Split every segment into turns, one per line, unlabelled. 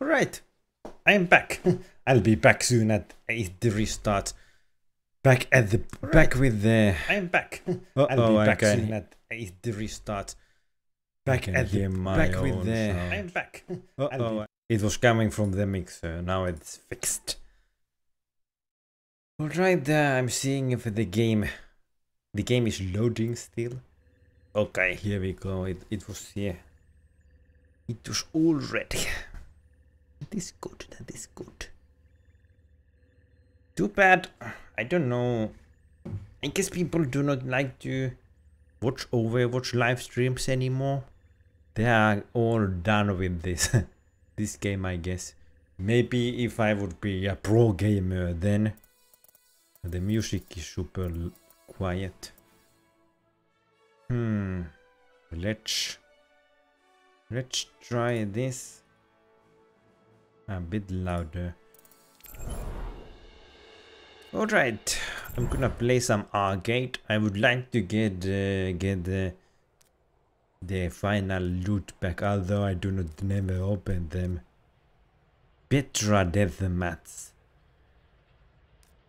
Alright, I'm back. I'll be back soon at the restart. Back at the right. back with the. I'm back. Uh-oh, I'll be back okay. soon at the restart. Back at the back with the. Sound. I'm back. Uh-oh. It was coming from the mixer. Now it's fixed. Alright, uh, I'm seeing if the game. The game is loading still. Okay, here we go. It it was here. It was all ready. That is good, that is good. Too bad, I don't know. I guess people do not like to watch Overwatch live streams anymore. They are all done with this, this game I guess. Maybe if I would be a pro gamer then the music is super quiet. Hmm, let's let's try this a bit louder. Alright, I'm gonna play some arcade. I would like to get uh, get the the final loot back, although I do not never open them. Petra Deathmatch.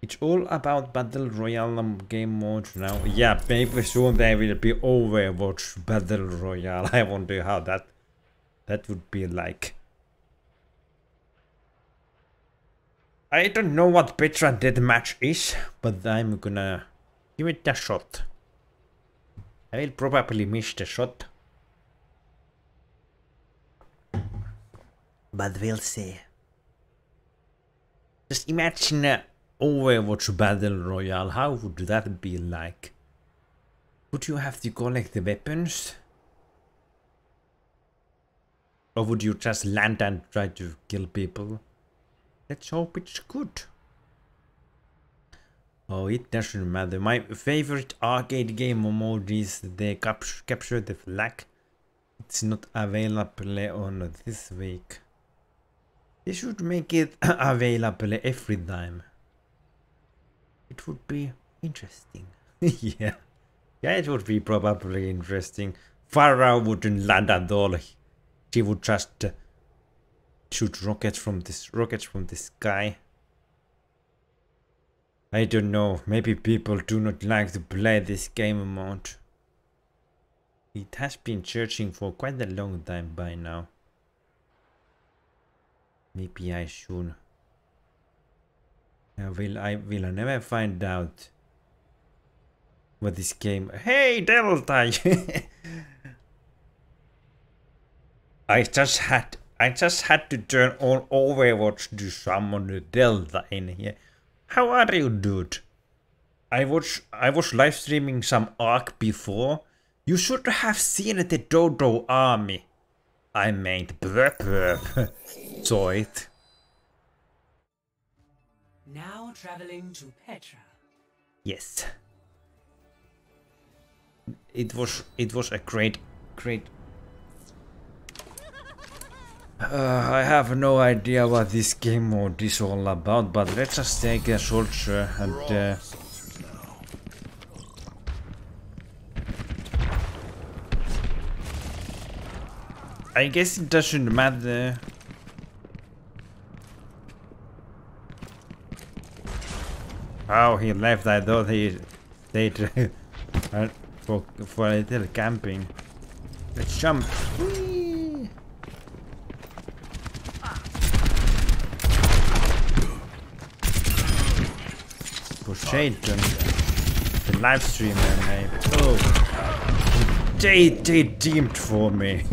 It's all about Battle Royale game mode now. Yeah, maybe soon there will be Overwatch Battle Royale. I wonder how that that would be like. I don't know what Petra Deathmatch is, but I'm gonna give it a shot. I will probably miss the shot. But we'll see. Just imagine Overwatch Battle Royale, how would that be like? Would you have to collect the weapons? Or would you just land and try to kill people? Let's hope it's good. Oh, it doesn't matter. My favorite arcade game mode is the cap capture the flag. It's not available on this week. They should make it available every time. It would be interesting. yeah. Yeah, it would be probably interesting. Pharah wouldn't land at all. She would just shoot rockets from this rockets from the sky. I don't know, maybe people do not like to play this game mode. It has been searching for quite a long time by now. Maybe I should. I will I will I never find out what this game Hey Delta I just had I just had to turn on Overwatch to summon the Delta in here. How are you, dude? I was I was live streaming some ARK before. You should have seen the Dodo army. I made blurp blurp. Saw it.
Now traveling to Petra.
Yes. It was it was a great great uh, I have no idea what this game mode is all about, but let's just take a soldier and... Uh, I guess it doesn't matter. Oh, he left. I thought he stayed uh, for, for a little camping. Let's jump. Whee! Shade the live streamer name. Oh. They, they deemed for me.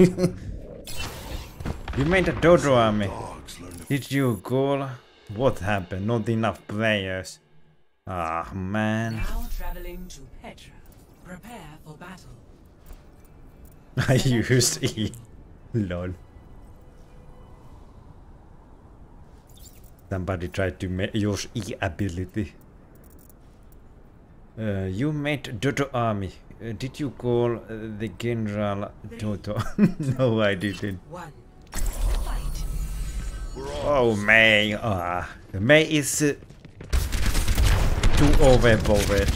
you made a Dodo army. Did you goal? What happened? Not enough players. Ah, man. Now traveling to Petra. Prepare for battle. I used E. Lol. Somebody tried to use E ability. Uh, you met Dodo army. Uh, did you call uh, the general Dodo? no, I didn't. Oh, Mei. Ah, Mei is uh, too overpowered.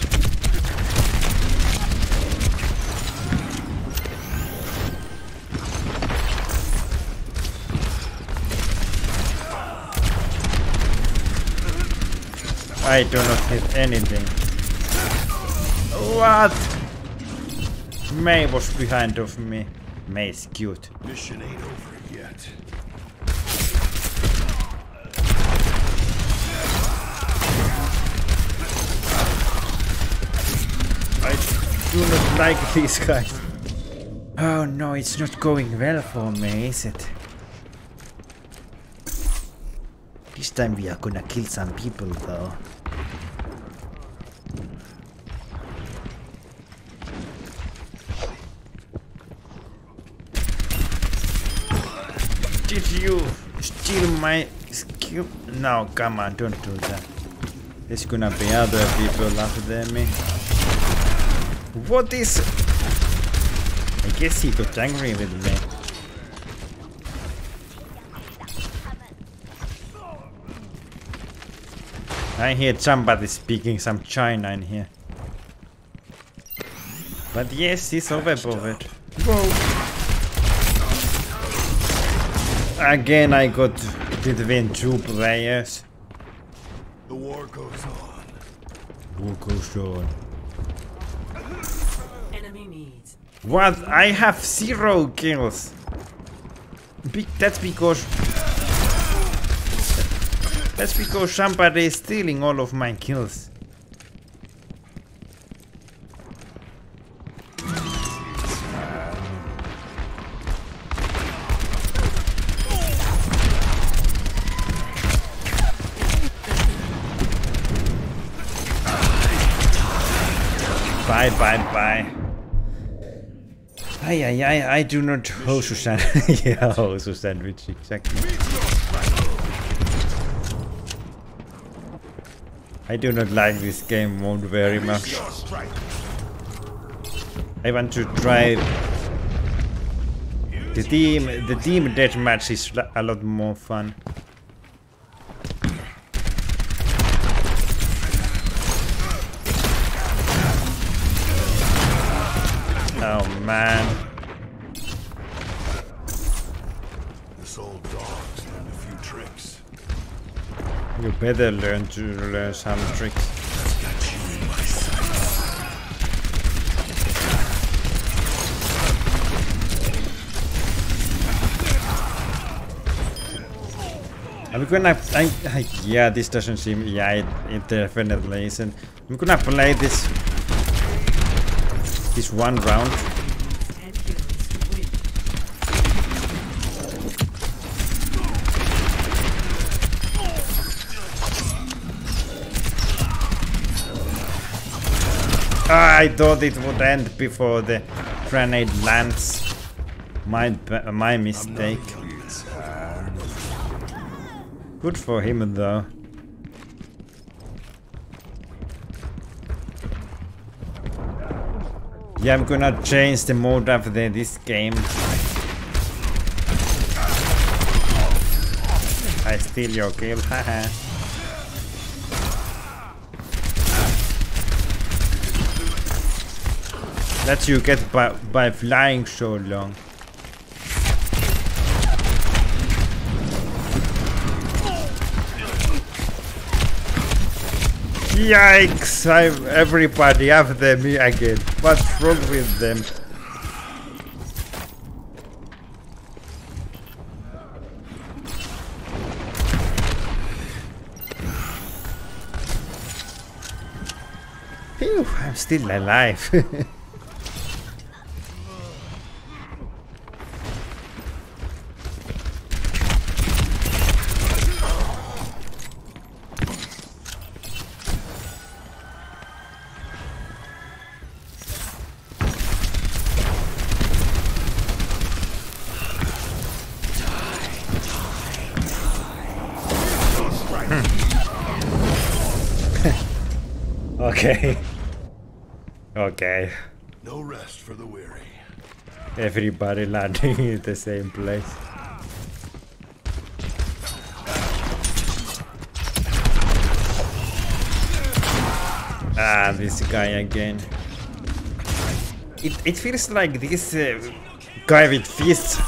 I do not have anything. What? Mei was behind of me. Mei's cute.
Mission ain't over yet.
I do not like these guys. Oh no, it's not going well for me, is it? This time we are gonna kill some people though. Did you steal my skill? No, come on, don't do that. There's gonna be other people after me. What is... I guess he got angry with me. I hear somebody speaking some China in here. But yes, he's overpowered. Whoa! Again I got between two players.
The war goes on.
Who goes on?
Enemy needs.
What? I have zero kills. Be that's because that's because somebody is stealing all of my kills. Ay, ay, ay, I do not host sandwich. yeah, host sandwich, exactly. I do not like this game mode very much. I want to try the team. The team deathmatch is a lot more fun. Better learn to learn some tricks. I'm gonna. I, I, yeah, this doesn't seem. Yeah, it, it definitely isn't. I'm gonna play this. This one round. I thought it would end before the grenade lands. My my mistake. Good for him though. Yeah, I'm gonna change the mode after this game. I steal your kill, haha. That you get by, by flying so long. Yikes! I everybody after me again. What's wrong with them? Phew, I'm still alive. Okay.
No rest for the weary.
Everybody landing in the same place. Ah, this guy again. It, it feels like this uh, guy with fists.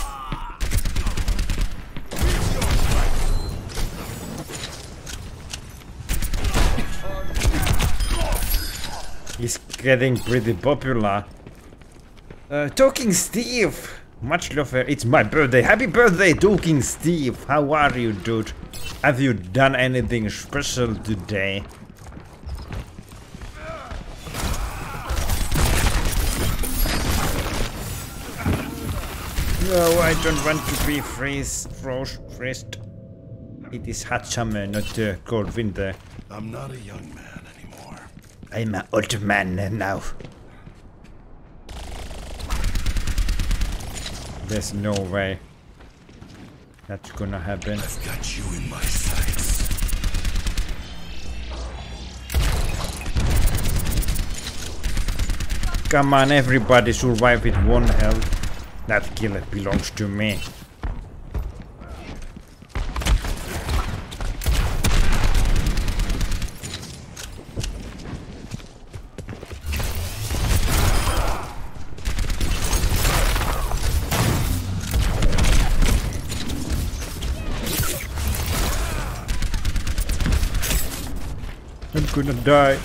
is getting pretty popular. Uh, Talking Steve! Much love. uh, It's my birthday. Happy birthday, Talking Steve! How are you, dude? Have you done anything special today? No, I don't want to be freeze, frost, freezed. It is hot summer, not uh, cold winter.
I'm not a young man.
I'm an old man now. There's no way that's gonna happen.
I've got you in my sights.
Come on, everybody survive with one health. That kill belongs to me. I'm gonna die.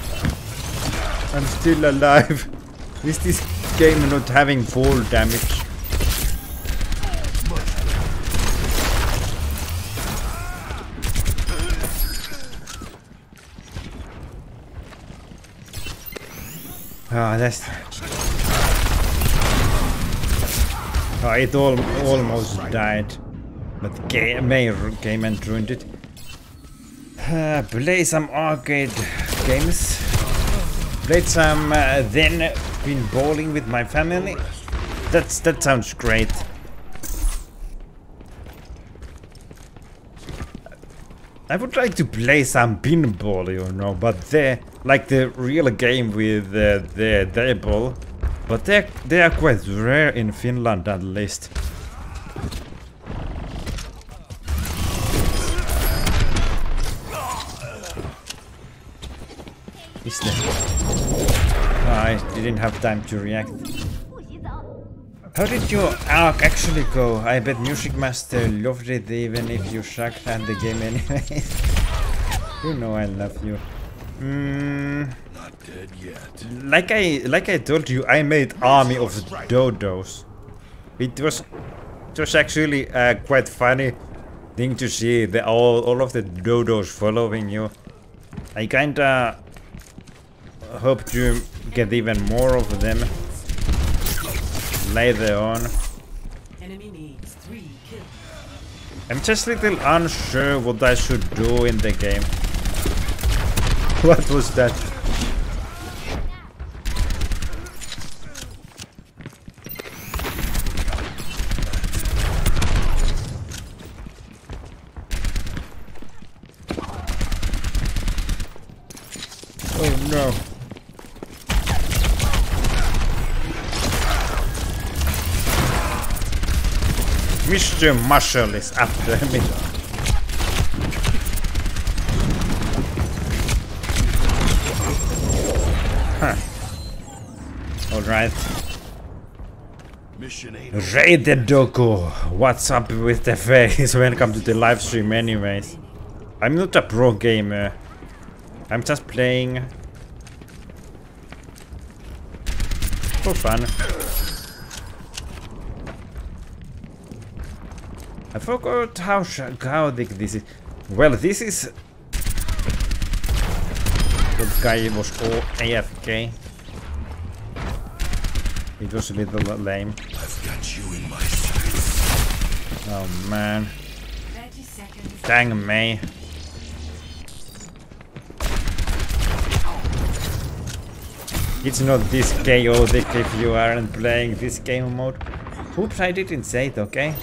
I'm still alive. Is this game not having fall damage? Ah, that's. Oh, it all, almost died. But game, Mei came and ruined it. Uh, play some arcade games. Played some, uh, then been bowling with my family. That's that sounds great. I would like to play some pinball, you know, but they like the real game with uh, the table. But they they are quite rare in Finland at least. Oh, I didn't have time to react. How did your ARK actually go? I bet Music Master loved it even if you sucked at the game anyway. you know I love you. Mm,
Not dead yet.
like I like I told you, I made army of dodos. It was it was actually a quite funny thing to see the all all of the dodos following you. I kinda hope to get even more of them later on.
Enemy needs three kills.
I'm just a little unsure what I should do in the game. What was that? Oh no. Mr. Marshall is after me. Huh. Alright.
Mission ain't
Rated oh. Doku, what's up with the face? Welcome to the live stream anyways. I'm not a pro gamer. I'm just playing for fun. Forgot how big this is. Well, this is. The guy was all AFK. It was a little lame.
I've got you in my sights.
Oh man.
30 seconds.
Dang me. It's not this chaotic if you aren't playing this game mode. Oops, I didn't say it, okay?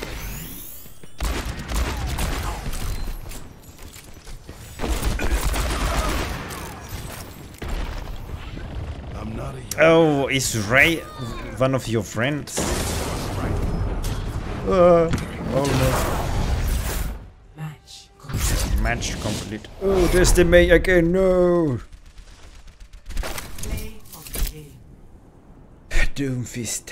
I'm not a young
Oh, is Ray one of your friends? Uh, almost.
Match. complete.
Match complete. Oh, there's the Mei again, no!
Play of the game.
Doomfist.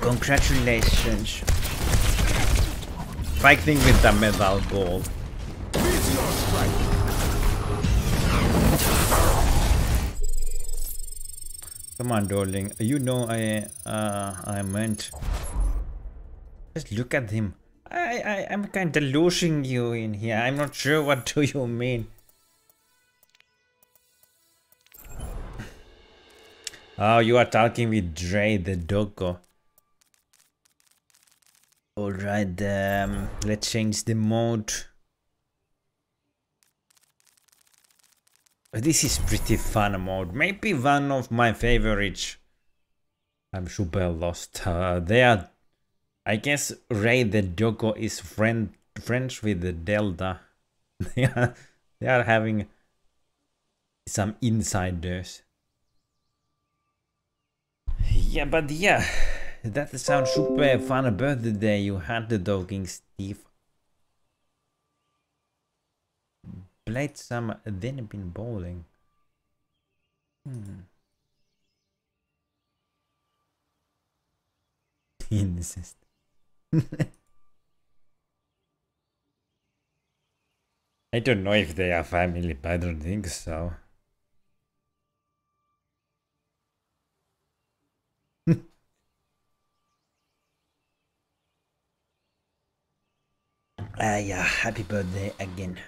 Congratulations. Fighting with the medal ball. Come on, darling. You know I uh I meant. Just look at him. I I I'm kind of losing you in here. I'm not sure what do you mean. Oh, you are talking with Dre the doggo. Alright, um, let's change the mode. This is pretty fun mode. Maybe one of my favorites. I'm super lost. Uh, they are, I guess, Ray the Doggo is friend French with the Delta. they are, they are having some insiders. Yeah, but yeah, that sounds super fun A birthday you had the dogging Steve. Played some then been bowling. Hmm. I don't know if they are family, but I don't think so. Ah, yeah, happy birthday again.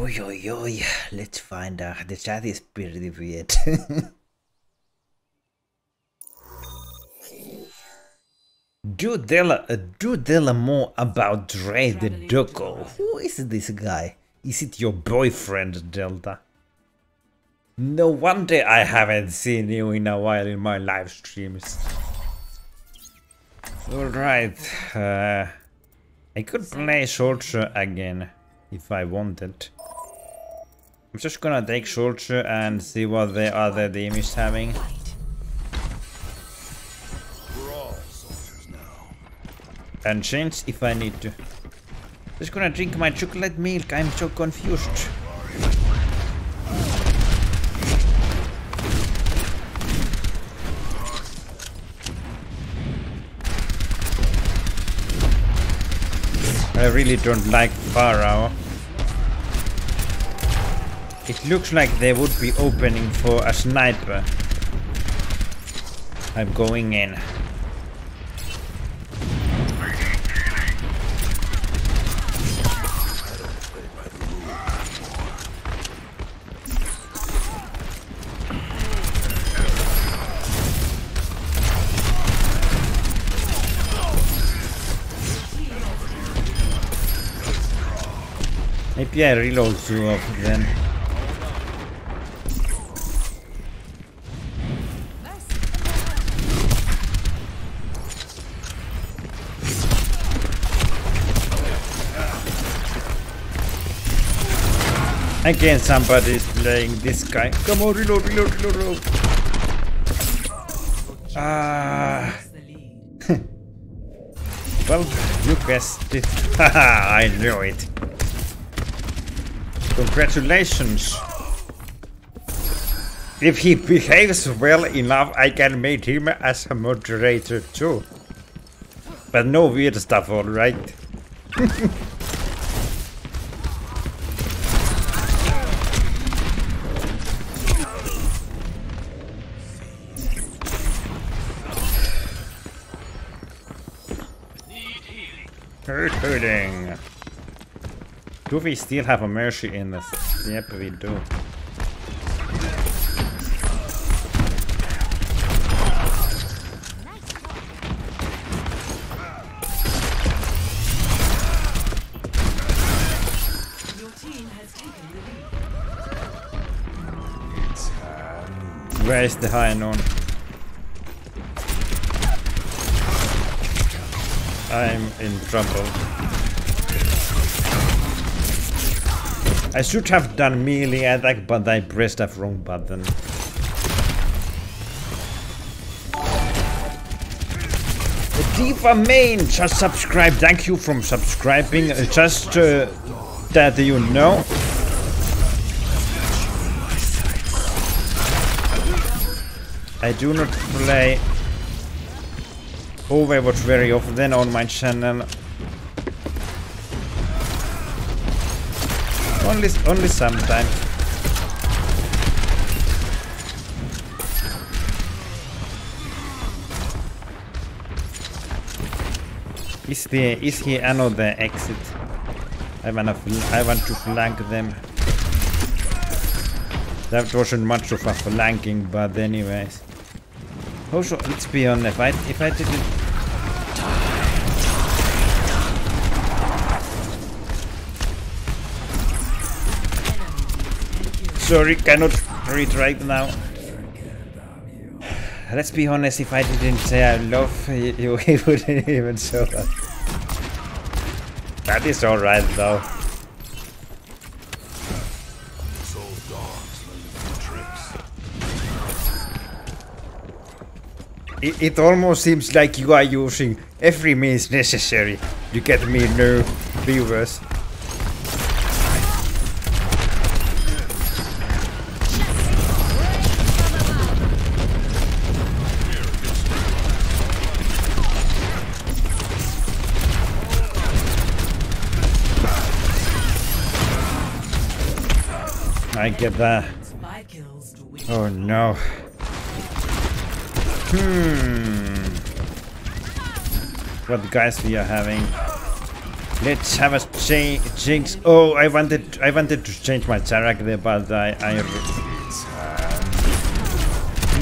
Oi, oi, oi, let's find out. The chat is pretty weird. do tell, uh, do tell more about Dre the Doggo. Who is this guy? Is it your boyfriend, Delta? No wonder I haven't seen you in a while in my live streams. Alright, uh, I could play Soldier again if I wanted. I'm just gonna take Soldier and see what the other team is having. And change if I need to. Just gonna drink my chocolate milk, I'm so confused. I really don't like Pharah. It looks like they would be opening for a sniper. I'm going in. Maybe I reload two of them. Again, somebody is playing this guy. Come on, reload, reload, reload, reload. Ah, well, you guessed it. I knew it. Congratulations. If he behaves well enough, I can make him as a moderator too. But no weird stuff, alright? Hurting. Do we still have a mercy in us? Yep, we do. Where is the high noon? I'm in trouble. I should have done melee attack, but I pressed the wrong button. Diva Main just subscribe. Thank you from subscribing. Uh, Just uh, that you know. I do not play Overwatch very often on my channel. Only, only sometimes. Is there is here another exit? I wanna I want to flank them. That wasn't much of a flanking, but anyways. Also, let's be honest, if I if I didn't Sorry, cannot read right now. Let's be honest, if I didn't say I love you, he wouldn't even show up. That is alright though. It, it almost seems like you are using every means necessary to get me new viewers. I get that. Oh no. Hmm. What guys we are having? Let's have a change. Oh, I wanted. I wanted to change my character, but I. I.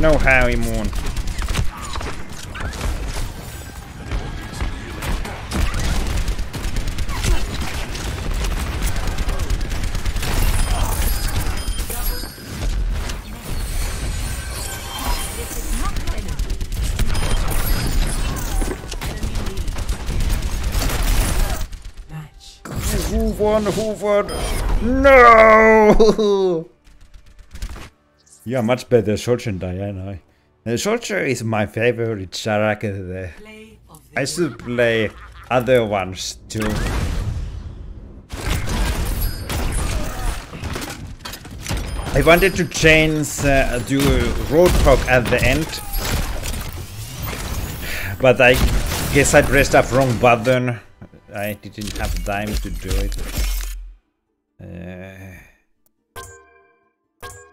No Harry Moon. Who won? No! You're much better soldier than Diana. The soldier is my favorite character. I should play other ones too. I wanted to change uh, to Roadhog at the end, but I guess I pressed up wrong button. I didn't have time to do it. Uh,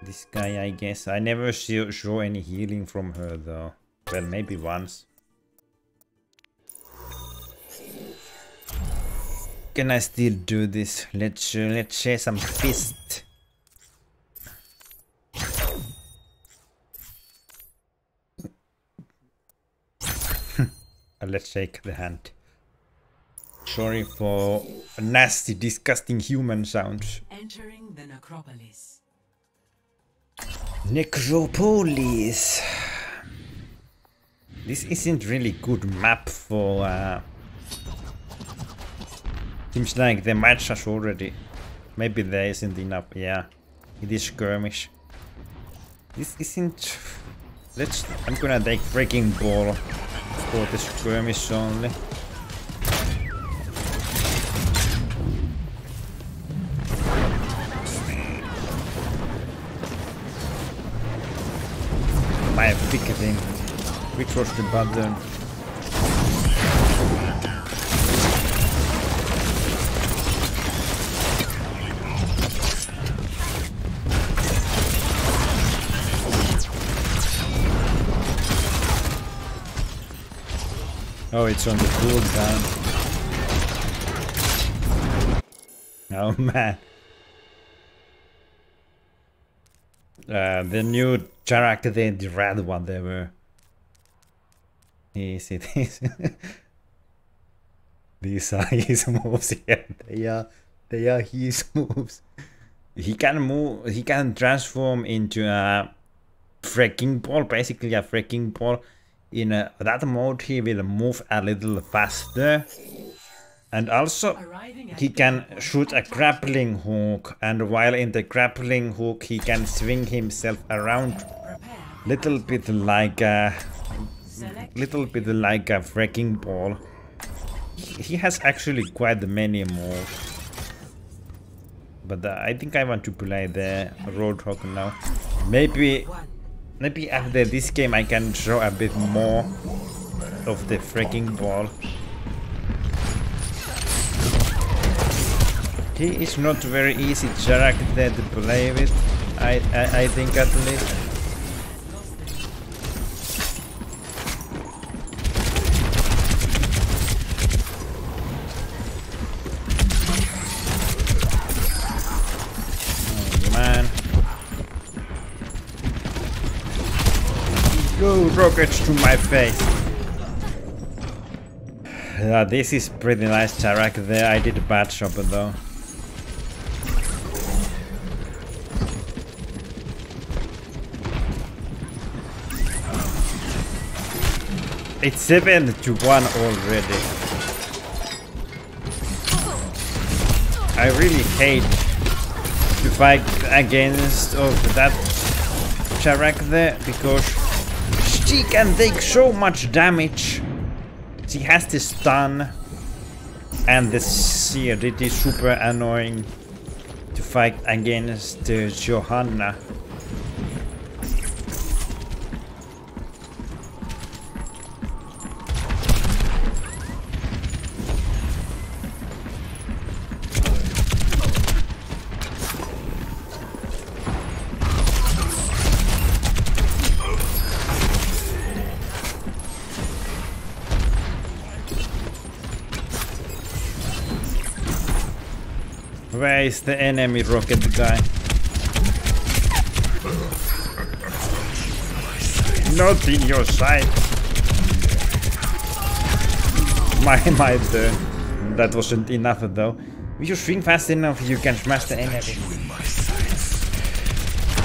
this guy, I guess. I never show, any healing from her though. Well, maybe once. Can I still do this? Let's uh, let's share some fist. Let's shake the hand. Sorry for nasty, disgusting human sounds.
entering the necropolis.
Necropolis. This isn't really good map for. Uh, seems like the match has already. Maybe there isn't enough. Yeah, it is skirmish. This isn't. Let's. I'm gonna take Wrecking Ball for the skirmish only. Thing. Which was the button? Oh, it's on the cooldown. Oh man. Uh, the new character, the, the red one, they were. Yes, it is. These are his moves. Yeah, they are. They are his moves. He can move. He can transform into a freaking ball, basically a freaking ball. In a, that mode, he will move a little faster, and also he can shoot a grappling hook, and while in the grappling hook, he can swing himself around, little bit like a, little bit like a wrecking ball. He has actually quite many moves. But uh, I think I want to play the Roadhog now. Maybe, maybe after this game I can show a bit more of the freaking ball. He is not very easy character to play with. I, I, I think at least. Oh, man. Go rockets to my face. Yeah, this is pretty nice Tarak there. I did a bad job though. It's 7 to 1 already. I really hate to fight against of that Tarak there because she can take so much damage. She has the stun and the seared. It is super annoying to fight against uh, Johanna. Is the enemy rocket guy? Not in your sight. My my the that wasn't enough though. If you swing fast enough you can smash the enemy.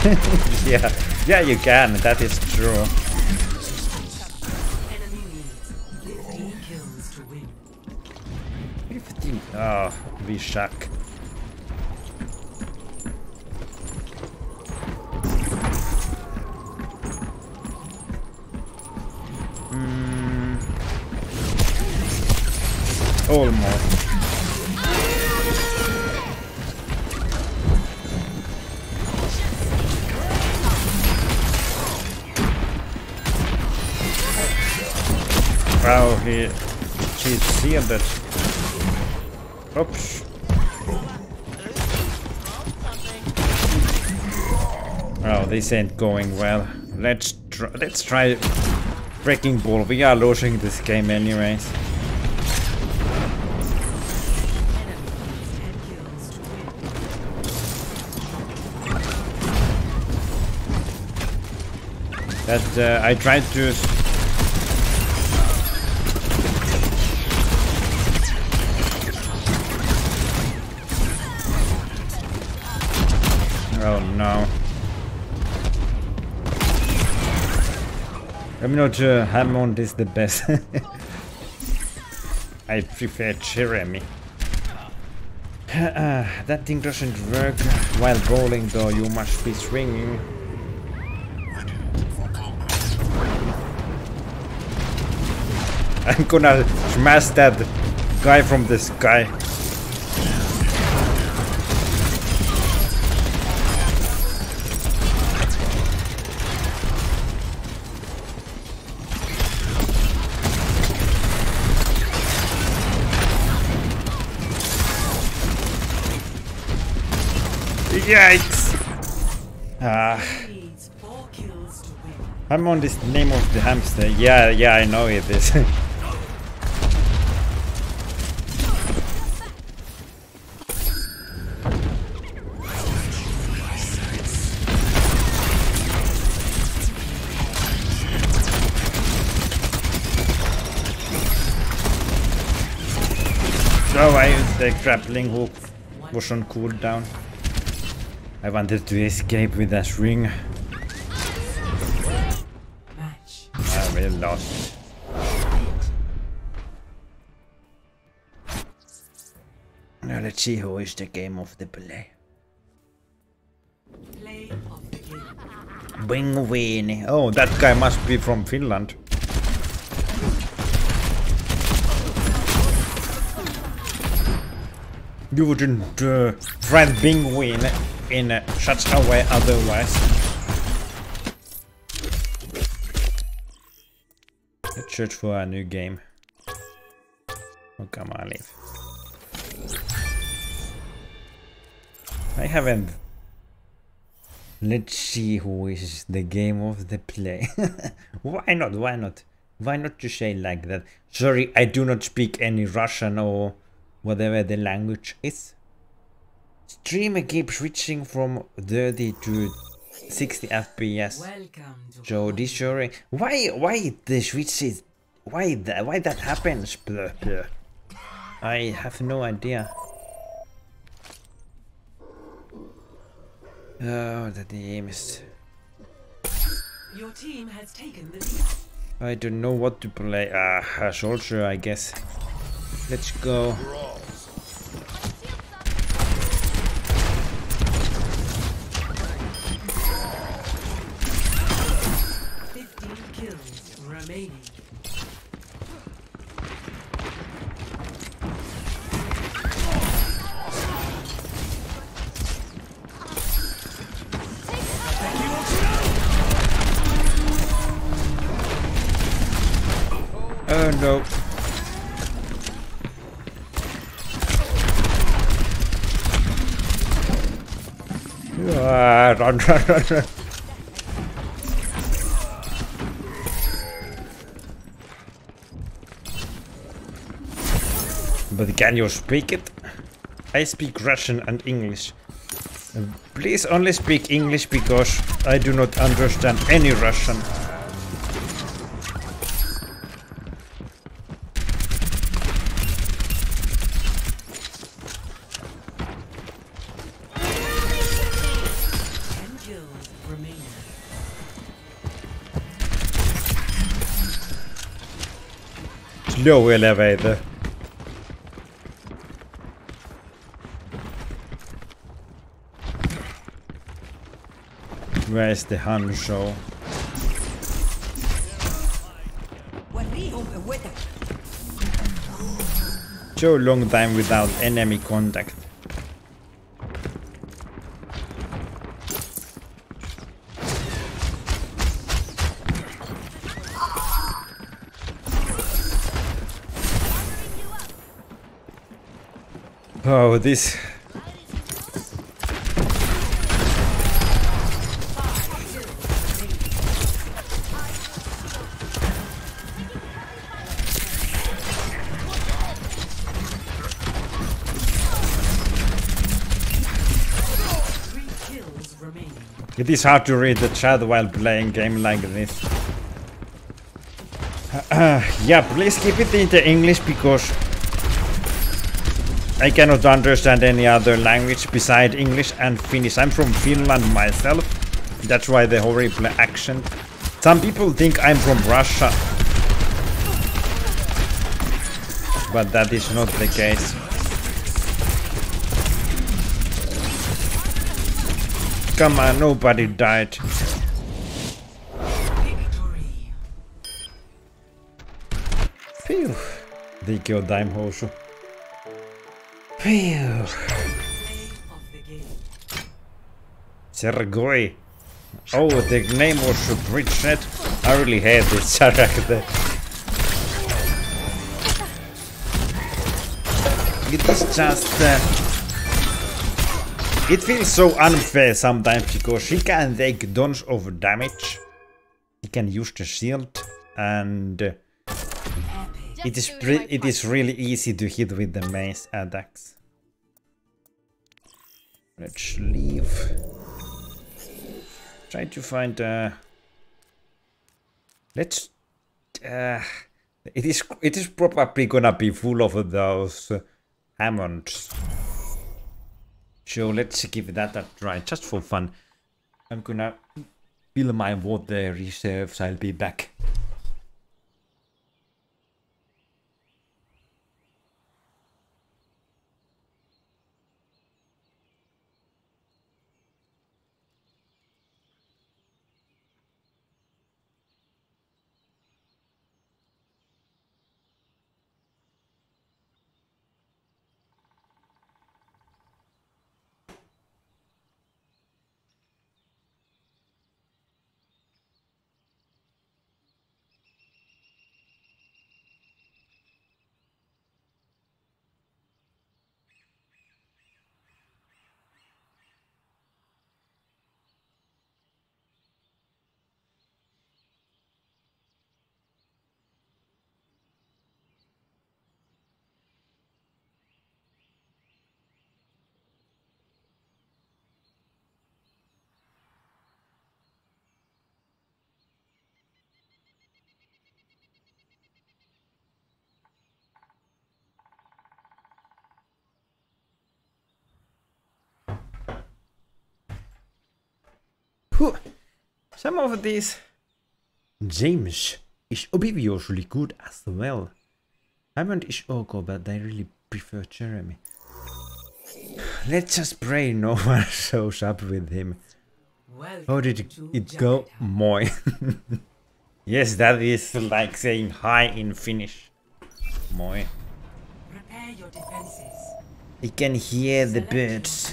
yeah, yeah you can, that is true.
15 kills to win.
15. Oh, we suck. Ain't going well. Let's try. Let's try Wrecking Ball. We are losing this game anyways.
10 kills to win.
That uh, I tried to. I'm not uh, Hammond is the best. I prefer Jeremy. Uh, that thing doesn't work while bowling though, you must be swinging. I'm gonna smash that guy from the sky. Yikes! Ah.
Leads 4 kills to win.
I'm on this name of the hamster. Yeah, yeah, I know it is. so I the grappling hook was on cooldown. I wanted to escape with that ring.
Match.
I will lost. Now let's see who is the game of the play.
Play of the game.
Bingwini. Oh, that guy must be from Finland. You wouldn't uh, try Bingwin in such a way otherwise. Let's search for a new game. Oh, come on, leave. I haven't. Let's see who is the game of the play. why not? Why not? Why not to say like that? Sorry, I do not speak any Russian or whatever the language is. Streamer keeps switching from 30 to 60 FPS.
Welcome
So this sorry, why why the switch is why that why that happens? Blah, blah. I have no idea. Oh, the game is.
Your team has taken the lead.
I don't know what to play. Ah, a soldier, I guess. Let's go. No. Ah, run, run, run, run. But can you speak it? I speak Russian and English. Please only speak English because I do not understand any Russian. Slow elevator. Where's the Hanzo? So long time without enemy contact. Oh, this. It is hard to read the chat while playing game like this. yeah, please keep it in the English because I cannot understand any other language beside English and Finnish. I'm from Finland myself. That's why the horrible accent. Some people think I'm from Russia. But that is not the case. Come on, nobody died. Phew. Thank you, Dime Sergoi. Oh, the name was Brigitte. I really hate this character. It is just... Uh, it feels so unfair sometimes because he can take tons of damage. He can use the shield and... it is it is really easy to hit with the mace attacks. Let's leave. Try to find uh let's uh it is it is probably gonna be full of those uh, Hammonds. So let's give that a try just for fun. I'm gonna fill my water reserves. I'll be back. Some of these James is obviously good as well. Hammond is okay, but I really prefer Jeremy. Let's just pray no one shows up with him.
Welcome
How did it, it go?
Jakarta.
Moi. yes, that is like saying hi in Finnish. Moi.
Prepare your defenses.
I can hear the birds.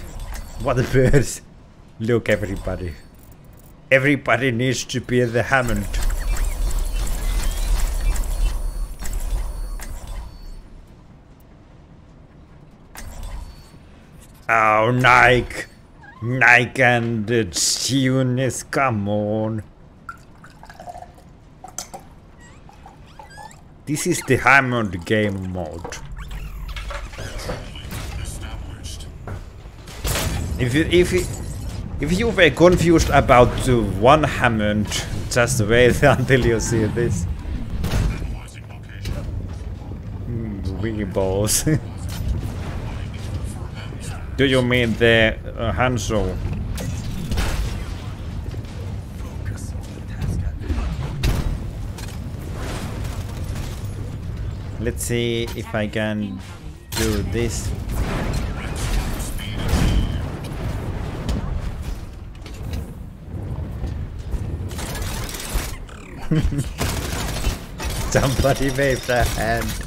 What the birds? Look, everybody. Everybody needs to be the Hammond. Oh, Nike. Nike and the Tunis, come on. This is the Hammond game mode. If you, if you, if you were confused about the one Hammond, just wait until you see this.
Location.
Weebles. Do you mean the uh, Hanzo? Let's see if I can do this. Somebody waved a hand.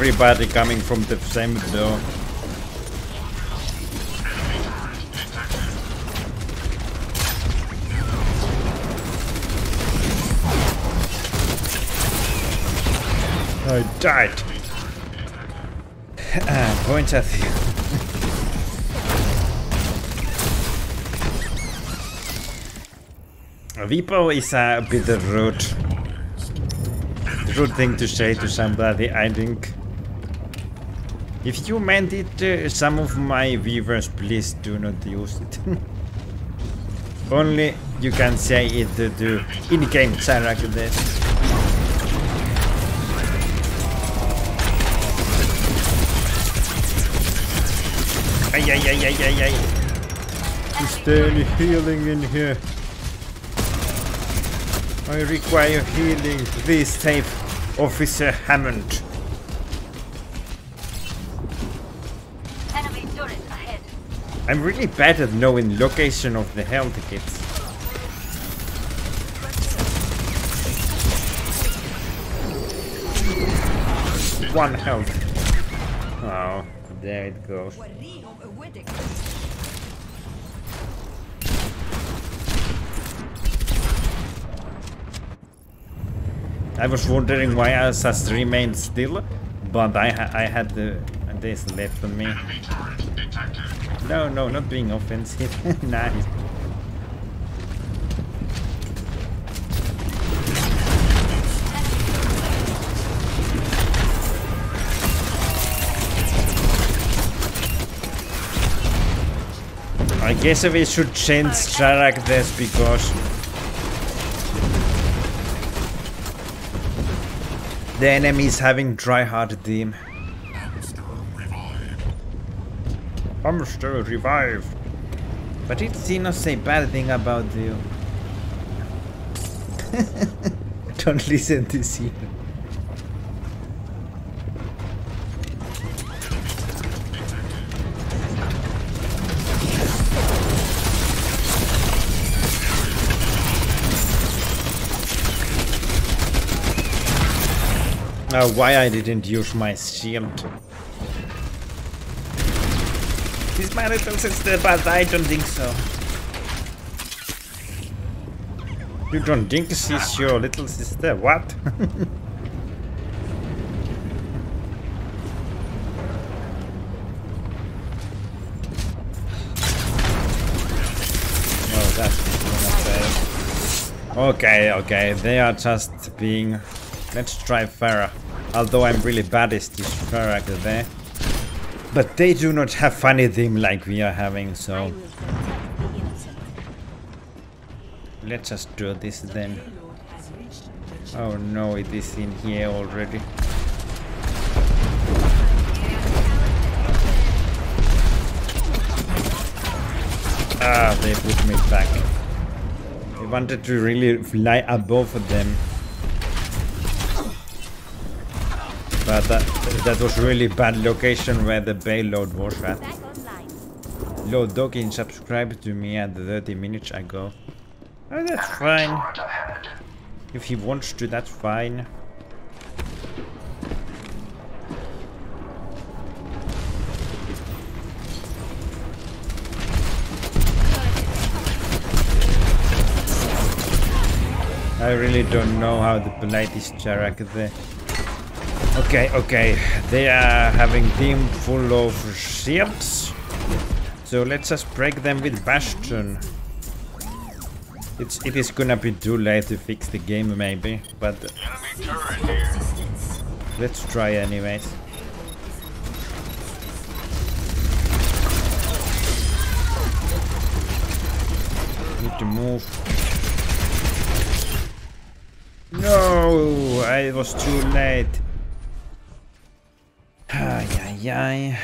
Everybody coming from the same door. I died. Ah, point at you. Vipo is a bit rude. Rude thing to say to somebody, I think. If you meant it, uh, some of my viewers, please do not use it. Only you can say it to do in-game characters. Ay, ay, ay, ay, ay, ay. Is there any healing in here? I require healing. Please save Officer Hammond. I'm really bad at knowing location of the health kits. One health. Oh, there it goes. I was wondering why just remained still, but I ha I had the this left on me. No, no, not being offensive. nice. I guess we should change characters because the enemy is having try hard team.
Hamster revived.
Hamster revive. But it did not say bad thing about you. Don't listen to Zeno. Now why I didn't use my shield. He's my little sister, but I don't think so. You don't think she's your little sister? What? Okay, okay, they are just being Let's try Pharah. Although I'm really bad at this Farah there. But they do not have funny theme like we are having, so
will protect the innocent.
let's just do this then.
Payload has reached the
Oh no, it is in here already. Ah, they put me back. I wanted to really fly above them. But that, that was really bad location where the payload was at.
Online.
Lord subscribed to me at 30 minutes ago. Oh, that's fine. If he wants to, that's fine. I really don't know how to play this Jarak there. Okay, okay. They are having team full of shields. So let's just break them with Bastion. It's it is gonna be too late to fix the game maybe, but let's try anyways. Need to move. No, I was too late. Ay, ay, ay.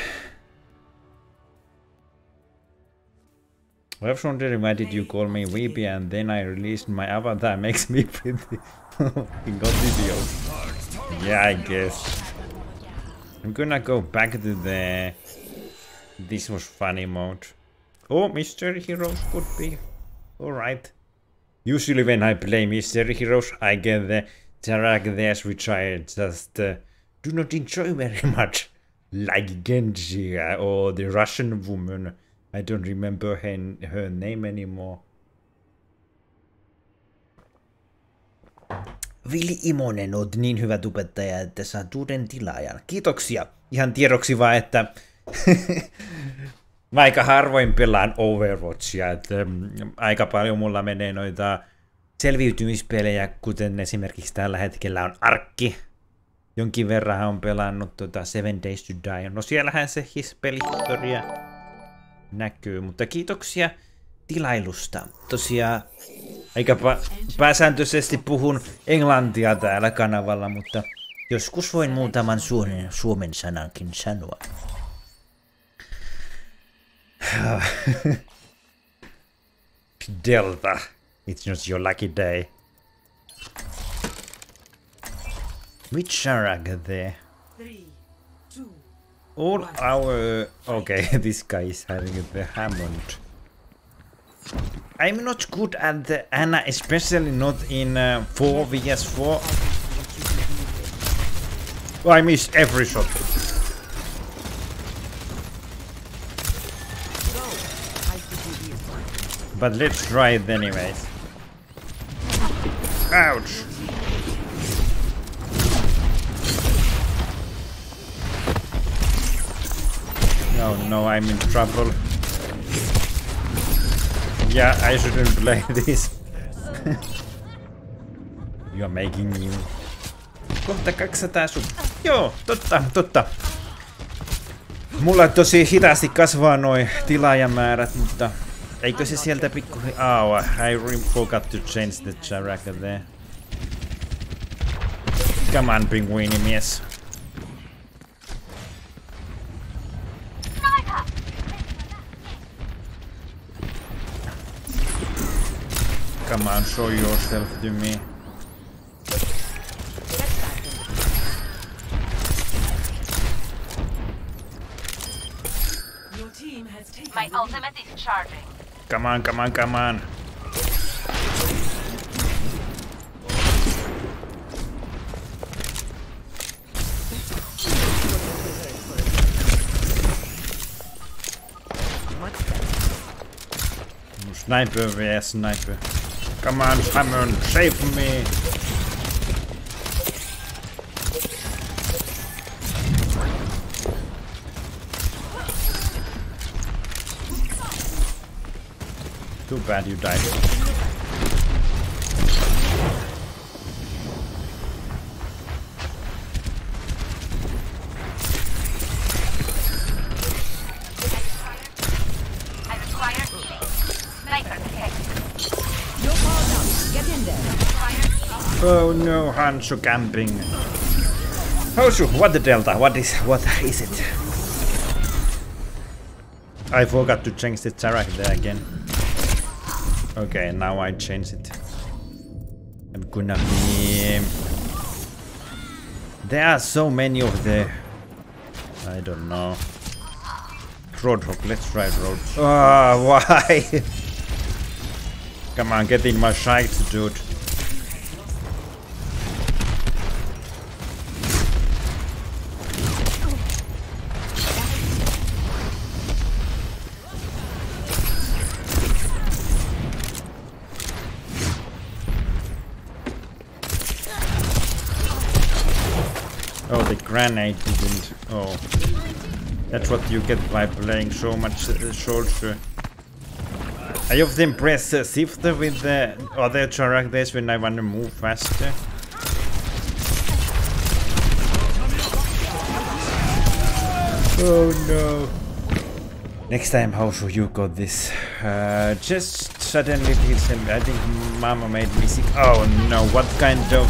I was wondering why did you call me Weepy and then I released my avatar makes me pretty fucking got video. Yeah, I guess. I'm gonna go back to the this was funny mode. Oh, Mystery Heroes could be alright. Usually when I play Mystery Heroes I get the Tarak there which I just uh, do not enjoy very much. Like Genji uh, or the Russian woman. I don't remember her, her name anymore. Vili Imonen, oot niin hyvä tubettaja, että saat uuden tilaajan. Kiitoksia. Ihan tiedoksi vaan, että mä aika harvoin pelaan Overwatchia. Että mm, aika paljon mulla menee noita selviytymispelejä, kuten esimerkiksi tällä hetkellä on Arkki. Jonkin verran on pelannut tota Seven Days to Die. No siellähän se his pelihistoria näkyy, mutta kiitoksia tilailusta. Tosiaan aika pa- pääsääntöisesti puhun englantia täällä kanavalla, mutta joskus voin muutaman suomen, suomen sanankin sanoa. Delta. It's not your lucky day. Which Sharag there?
three, two,
All our... Okay, this guy is having the Hammond. I'm not good at the Ana, especially not in uh, 4 vs 4. Oh, I missed every shot. But let's try it anyways. Ouch! No, no, I'm in trouble. Yeah, I shouldn't play this. You're making me... Kohta 200 sun. Joo, totta, totta. Mulla tosi hitaasti kasvaa noi tilaajamäärät, mutta eikö se sieltä pikku... Aua, I really forgot to change the character there. Come on, pinguini mies. Come on, show yourself to me.
your team has taken
My ultimate is charging.
Come on, come on, come on. Sniper vs sniper. Come on, Simon, save me. Too bad you died. Oh no, Hansu camping. Hansu, what the delta? What is what is it? I forgot to change the Tarak there again. Okay, now I change it. I'm gonna be. There are so many of the. I don't know. Roadhog, let's try road. Ah, why? Come on, get in my sights, dude. Didn't. Oh. That's what you get by playing so much uh, soldier. I often press uh, shift with the other characters when I want to move faster. Oh no. Next time, how should you got this? Uh, just suddenly, I think Mama made me sick. Oh no, what kind of...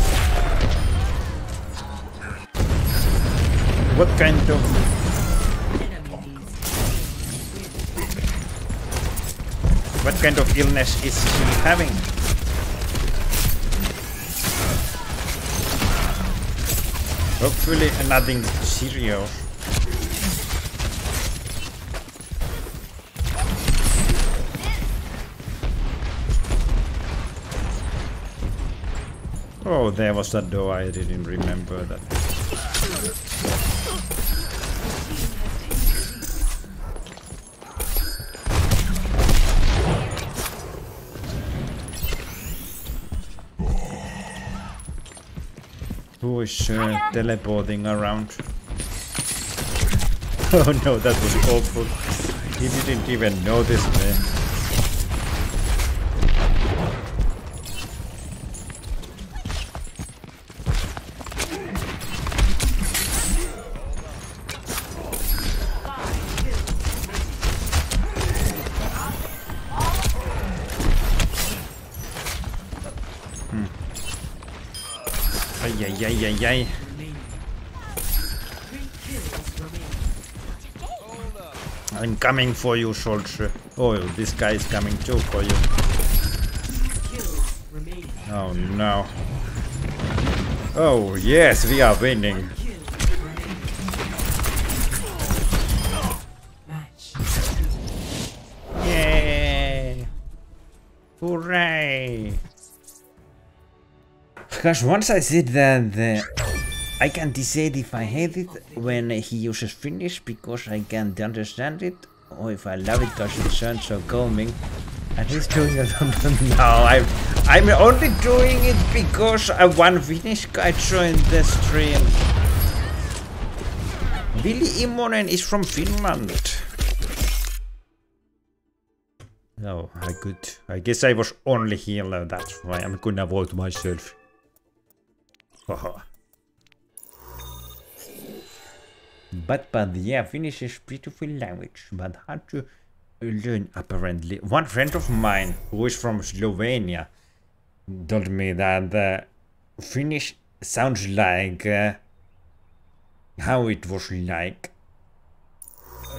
What kind of... What kind of illness is she having? Hopefully nothing serious. Oh, there was that door. I didn't remember that. Who is uh, teleporting around? Oh no, that was awful. He didn't even notice me. Ay, ay, ay. I'm coming for you, soldier. Oh, this guy is coming too for you. Oh no. Oh yes, we are winning. Because once I said that I can decide if I hate it when he uses Finnish because I can't understand it, or if I love it because it sounds so calming. And he's doing it now. I'm, I'm only doing it because I one Finnish guy joined the stream. Billy Immonen is from Finland. No, I could. I guess I was only healer, that's why I'm gonna vote myself. Haha. but but yeah, Finnish is beautiful language, but hard to learn apparently. One friend of mine who is from Slovenia told me that uh, Finnish sounds like uh, how it was like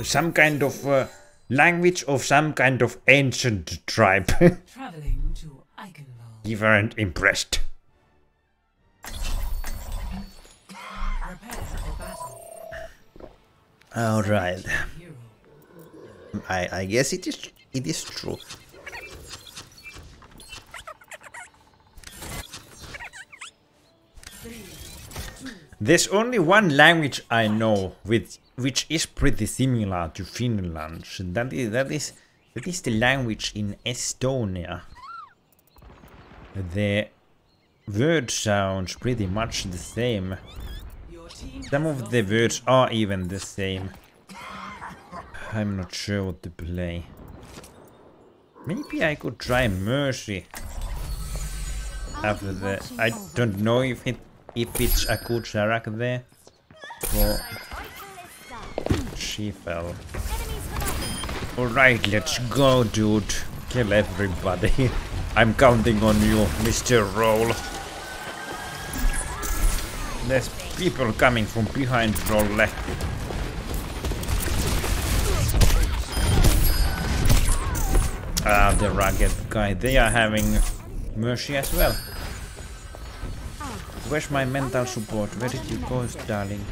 some kind of uh, language of some kind of ancient tribe.
Traveling to Eichenwald.
you weren't impressed. All right. I I guess it is it is true. There's only one language I know with which is pretty similar to Finland's. That is that is that is the language in Estonia. The word sounds pretty much the same. Some of the words are even the same. I'm not sure what to play. Maybe I could try Mercy. After the, I don't know if it if it's a good Sharak there. She fell. Alright, let's go, dude. Kill everybody. I'm counting on you, Mr. Roll. There's people coming from behind Rolle. Ah, the rugged guy. They are having mercy as well. Where's my mental support? Where did you go, darling?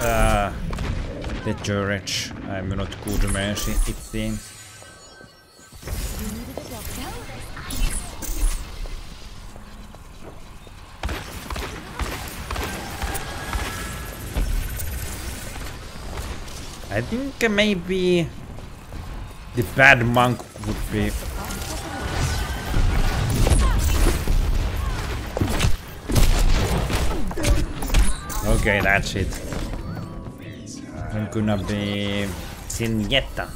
Ah, the turret. I'm not good mercy, it seems. I think maybe the bad monk would be. Okay, that's it. I'm gonna be Zenyatta.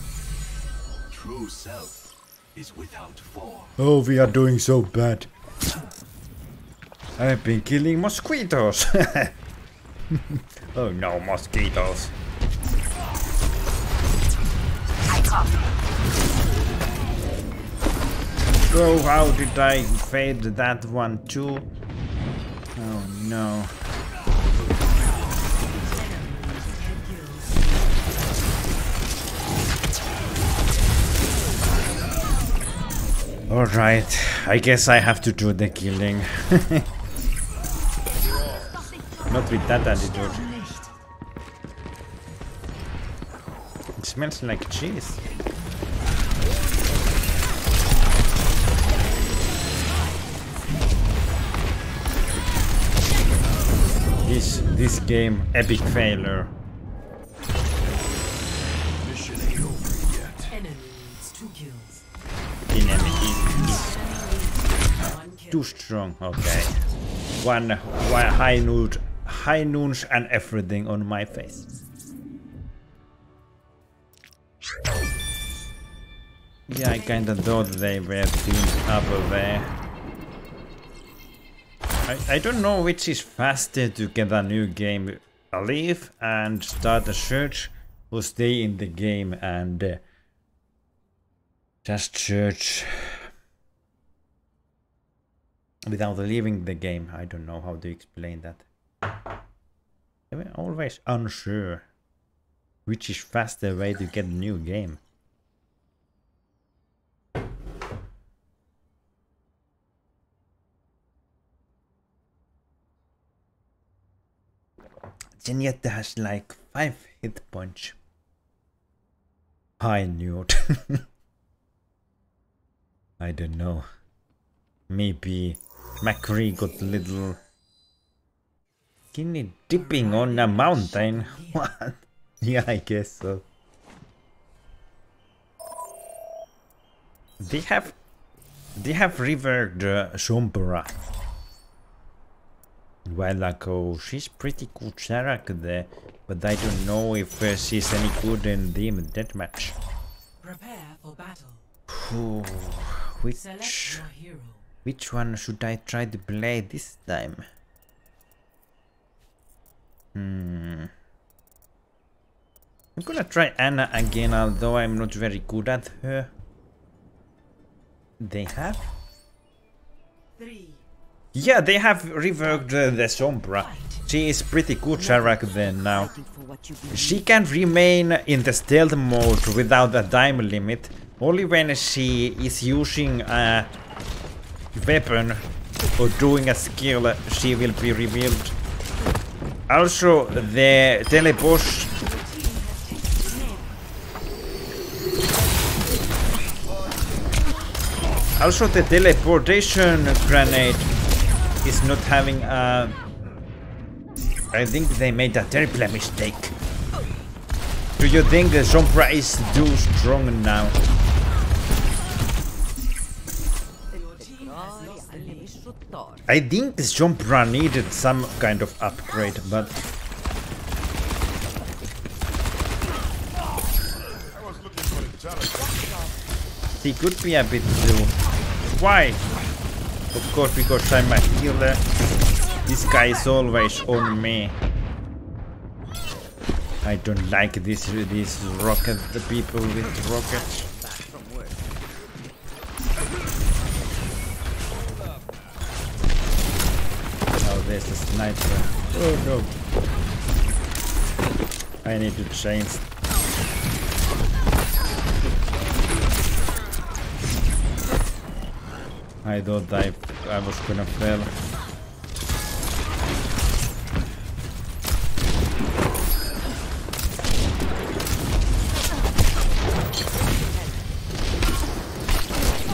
True self is without form.
Oh, we are doing so bad. I've been killing mosquitoes. oh no, mosquitoes. Oh, how did I fade that one too? Oh no. Alright, I guess I have to do the killing. Not with that attitude. Smells like cheese. This this game epic failure.
Mission ain't over yet.
Enemy needs two kills.
Enemy is, is too strong. Okay. One one high noon high noons and everything on my face. Yeah, I kinda thought they were teamed up there. I, I don't know which is faster to get a new game, leave and start a search, or stay in the game and uh, just search without leaving the game. I don't know how to explain that. I'm always unsure which is faster way to get a new game. Zenyatta has like 5 hit points. High Newt. I don't know. Maybe McCree got little skinny dipping on a mountain. What? Yeah, I guess so. They have they have reworked uh, Sombra a while ago. She's pretty good character there, but I don't know if uh, she's any good in Demon Deathmatch.
Prepare for battle.
Ooh, which
Select your hero.
which one should I try to play this time? Hmm. I'm gonna try Ana again, although I'm not very good at her. They have?
Three.
Yeah, they have reworked uh, the Sombra. She is pretty good now.
Fighting for what.
She can remain in the stealth mode without a time limit. Only when she is using a weapon or doing a skill, she will be revealed. Also, the teleport. Also, the teleportation grenade is not having a. I think they made a terrible mistake. Do you think the Sombra is too strong now? I think the Sombra needed some kind of upgrade, but he could be a bit too. Why? Of course, because I'm a healer. This guy is always on me. I don't like this these rocket the people with rockets. Oh, there's a sniper. Oh no. I need to change. I thought I, I was gonna fail.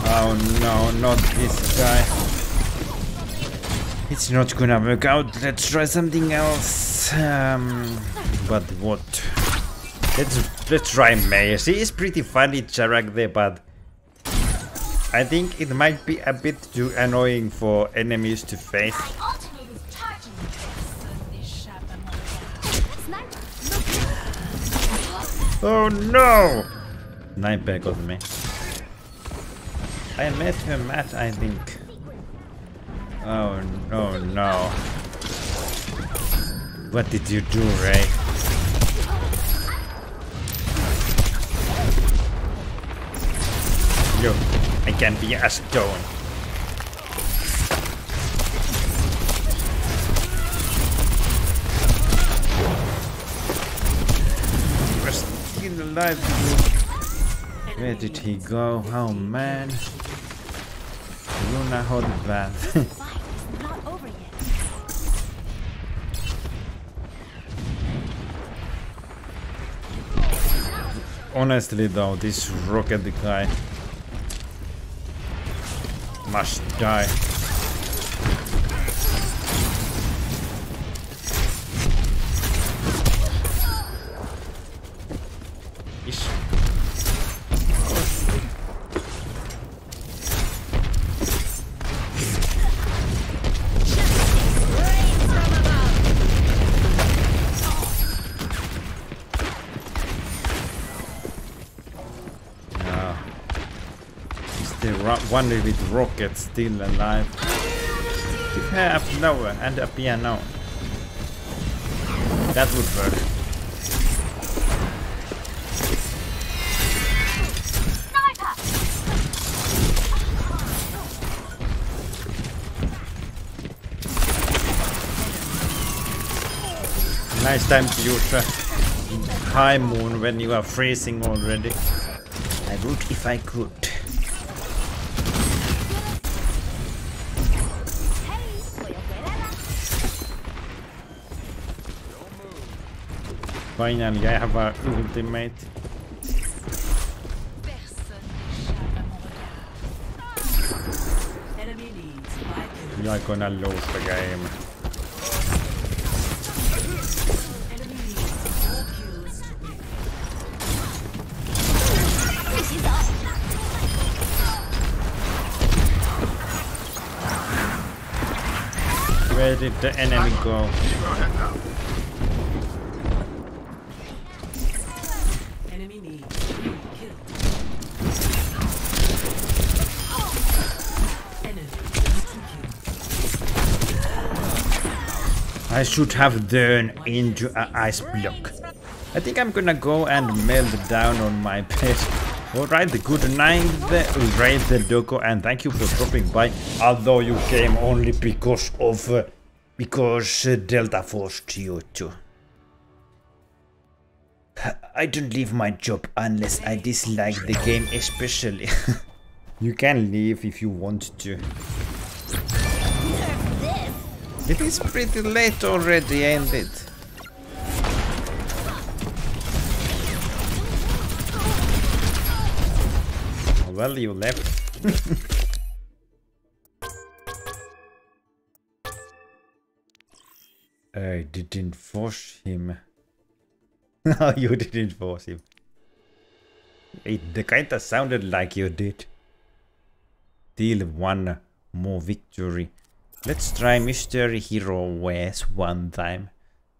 Oh no, not this guy. It's not gonna work out. Let's try something else. Um, but what? Let's let's try Mei. She is pretty funny character, but I think it might be a bit too annoying for enemies to face.
Alternator is charging. Sniper.
Oh no! Sniper got me. I met her match, I think. Oh no, no. What did you do, Ray? Can be a stone. Alive. Where did he go? Oh man. Luna hold
over yet.
Honestly though, this rocket guy must die. One with rocket still alive? You have flower and a piano. That would work. Nice time to use a high moon when you are freezing already. I would if I could. Finally, I have a ultimate. We are gonna lose the game. Where did the enemy go? I should have turned into an ice block. I think I'm gonna go and melt down on my bed. Alright, good night, Ray the Doko, and thank you for dropping by. Although you came only because of uh, because uh, Delta forced you to. I don't leave my job unless I dislike the game, especially. you can leave if you want to. It is pretty late already, ain't it? Oh, well, you left. I didn't force him. no, you didn't force him. It kinda sounded like you did. Still one more victory. Let's try Mystery Hero West one time.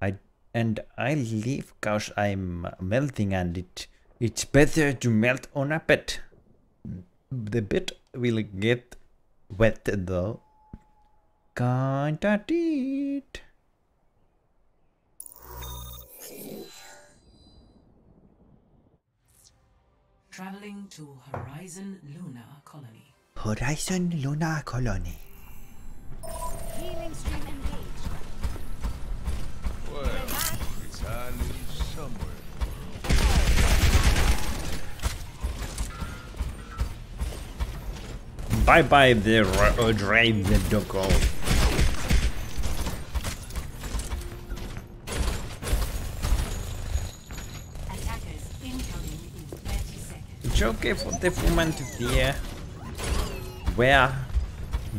I and I leave cause I'm melting and it it's better to melt on a bed. The bed will get wet though. Can't it.
Traveling to Horizon Lunar Colony.
Horizon Lunar Colony.
Healing stream engaged.
Well, it's handy somewhere.
Bye bye the ra- uh, drive the doggo.
Attackers incoming in 30 seconds.
Jag får det får man. Where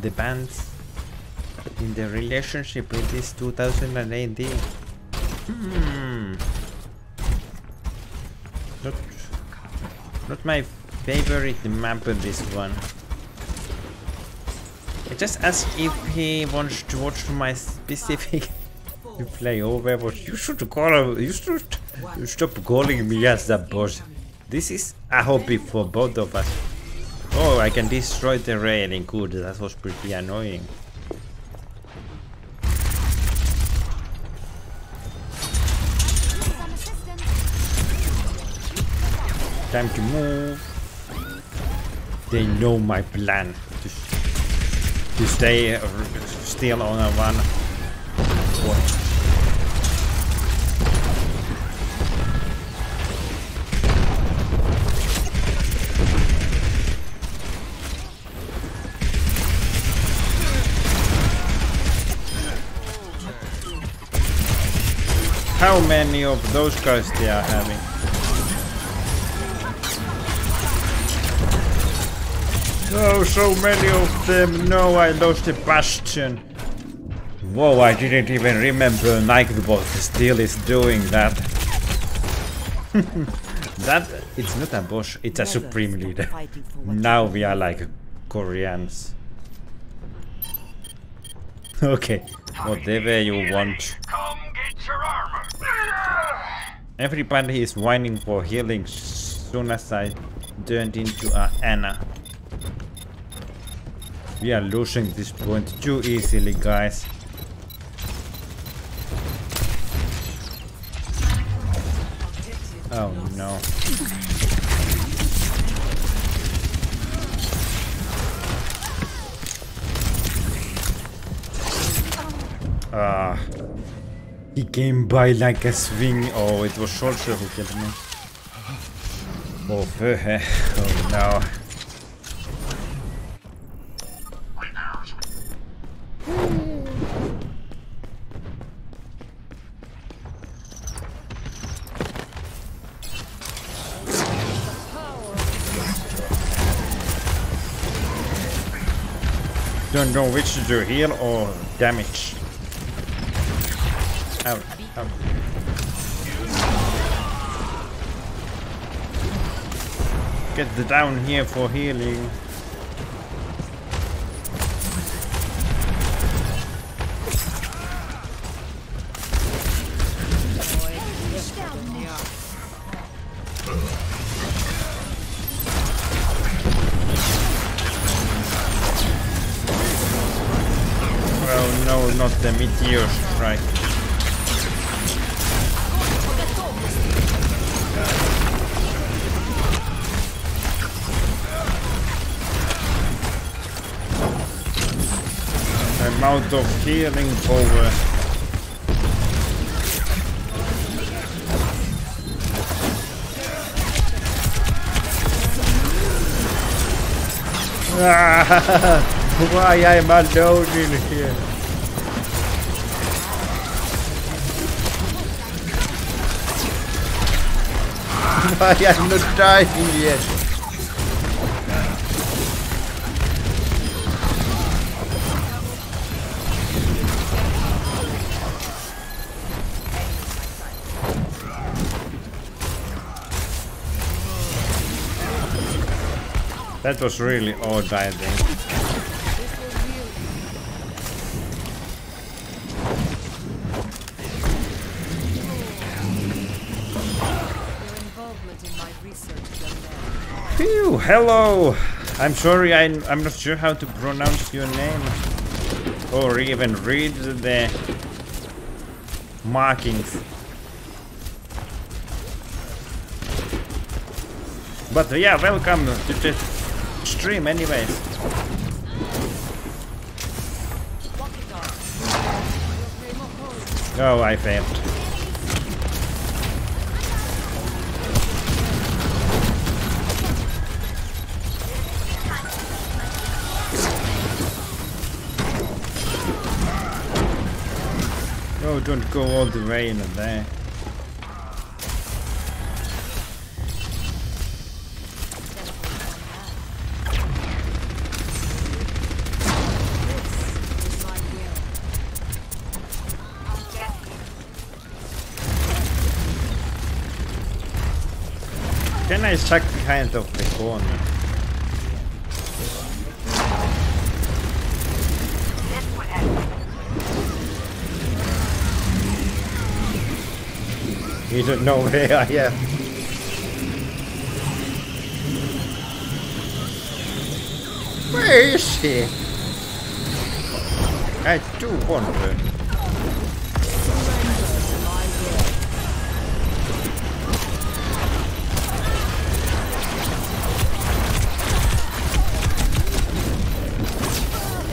the bands in the relationship with this 2018. Hmm. Not, not my favorite map of this one. I just asked if he wants to watch my specific to play Overwatch. You should call you should you stop calling me as the boss. This is a hobby for both of us. Oh, I can destroy the railing. Good, that was pretty annoying. Time to move. They know my plan to, to stay uh, still on a one. What? How many of those guys they are having? Oh, so many of them. No, I lost the bastion. Whoa, I didn't even remember Nightbot still is doing that. that, it's not a boss, it's a supreme leader. Now we are like Koreans. Okay, whatever you want. Everybody is whining for healing soon as I turned into a Ana. We are losing this point too easily, guys. Oh no. Ah. He came by like a swing. Oh, it was Soldier who killed me. Oh, oh no. Know which to do, heal or damage. Get the down here for healing. The meteor strike. Amount of healing power. Why I'm alone in here? Why I'm not dying yet? That was really odd, I think. Hello! I'm sorry, I'm, I'm not sure how to pronounce your name. Or even read the markings. But yeah, welcome to the stream anyways. Oh, I failed. Oh, don't go all the way in there. Can I suck behind the corner? He don't know where I am. Where is he? I do wonder.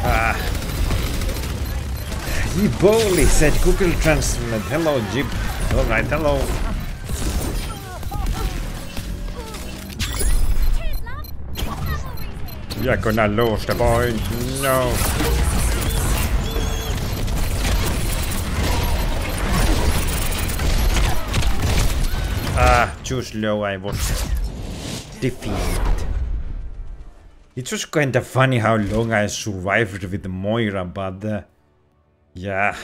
Ah. He boldly said Google Translate. Hello, Jib. Alright, hello. You're gonna lose the point. No. Ah, too slow. I was defeated. It was kind of funny how long I survived with Moira, but uh, yeah,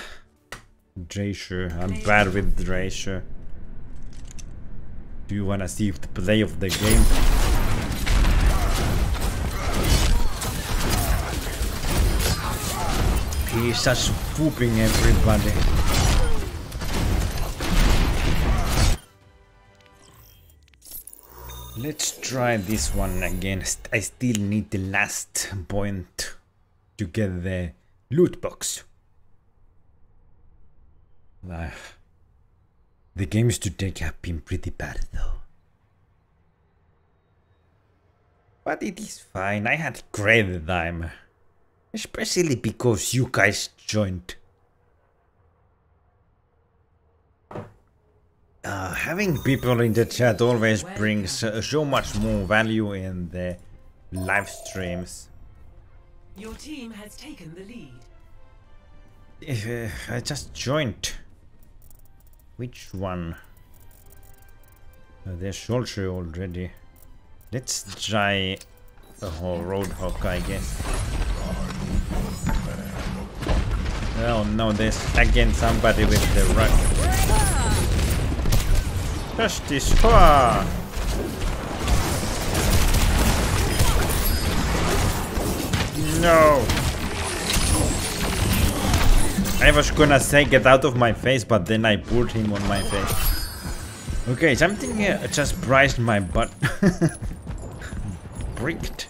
Tracer. I'm bad with Tracer. Do you wanna see the play of the game? He's just whooping everybody. Let's try this one again. I still need the last point to get the loot box. Ah, the games today have been pretty bad though. But it is fine. I had great time. Especially because you guys joined. Uh, having people in the chat always brings uh, so much more value in the live streams.
Your team has taken the lead.
Uh, I just joined. Which one? Uh, there's soldier already. Let's try a whole roadhog, I guess. Oh no, there's again somebody with the rock. Justice far. No. I was gonna say get out of my face, but then I put him on my face. Okay, something uh, just priced my butt. Bricked.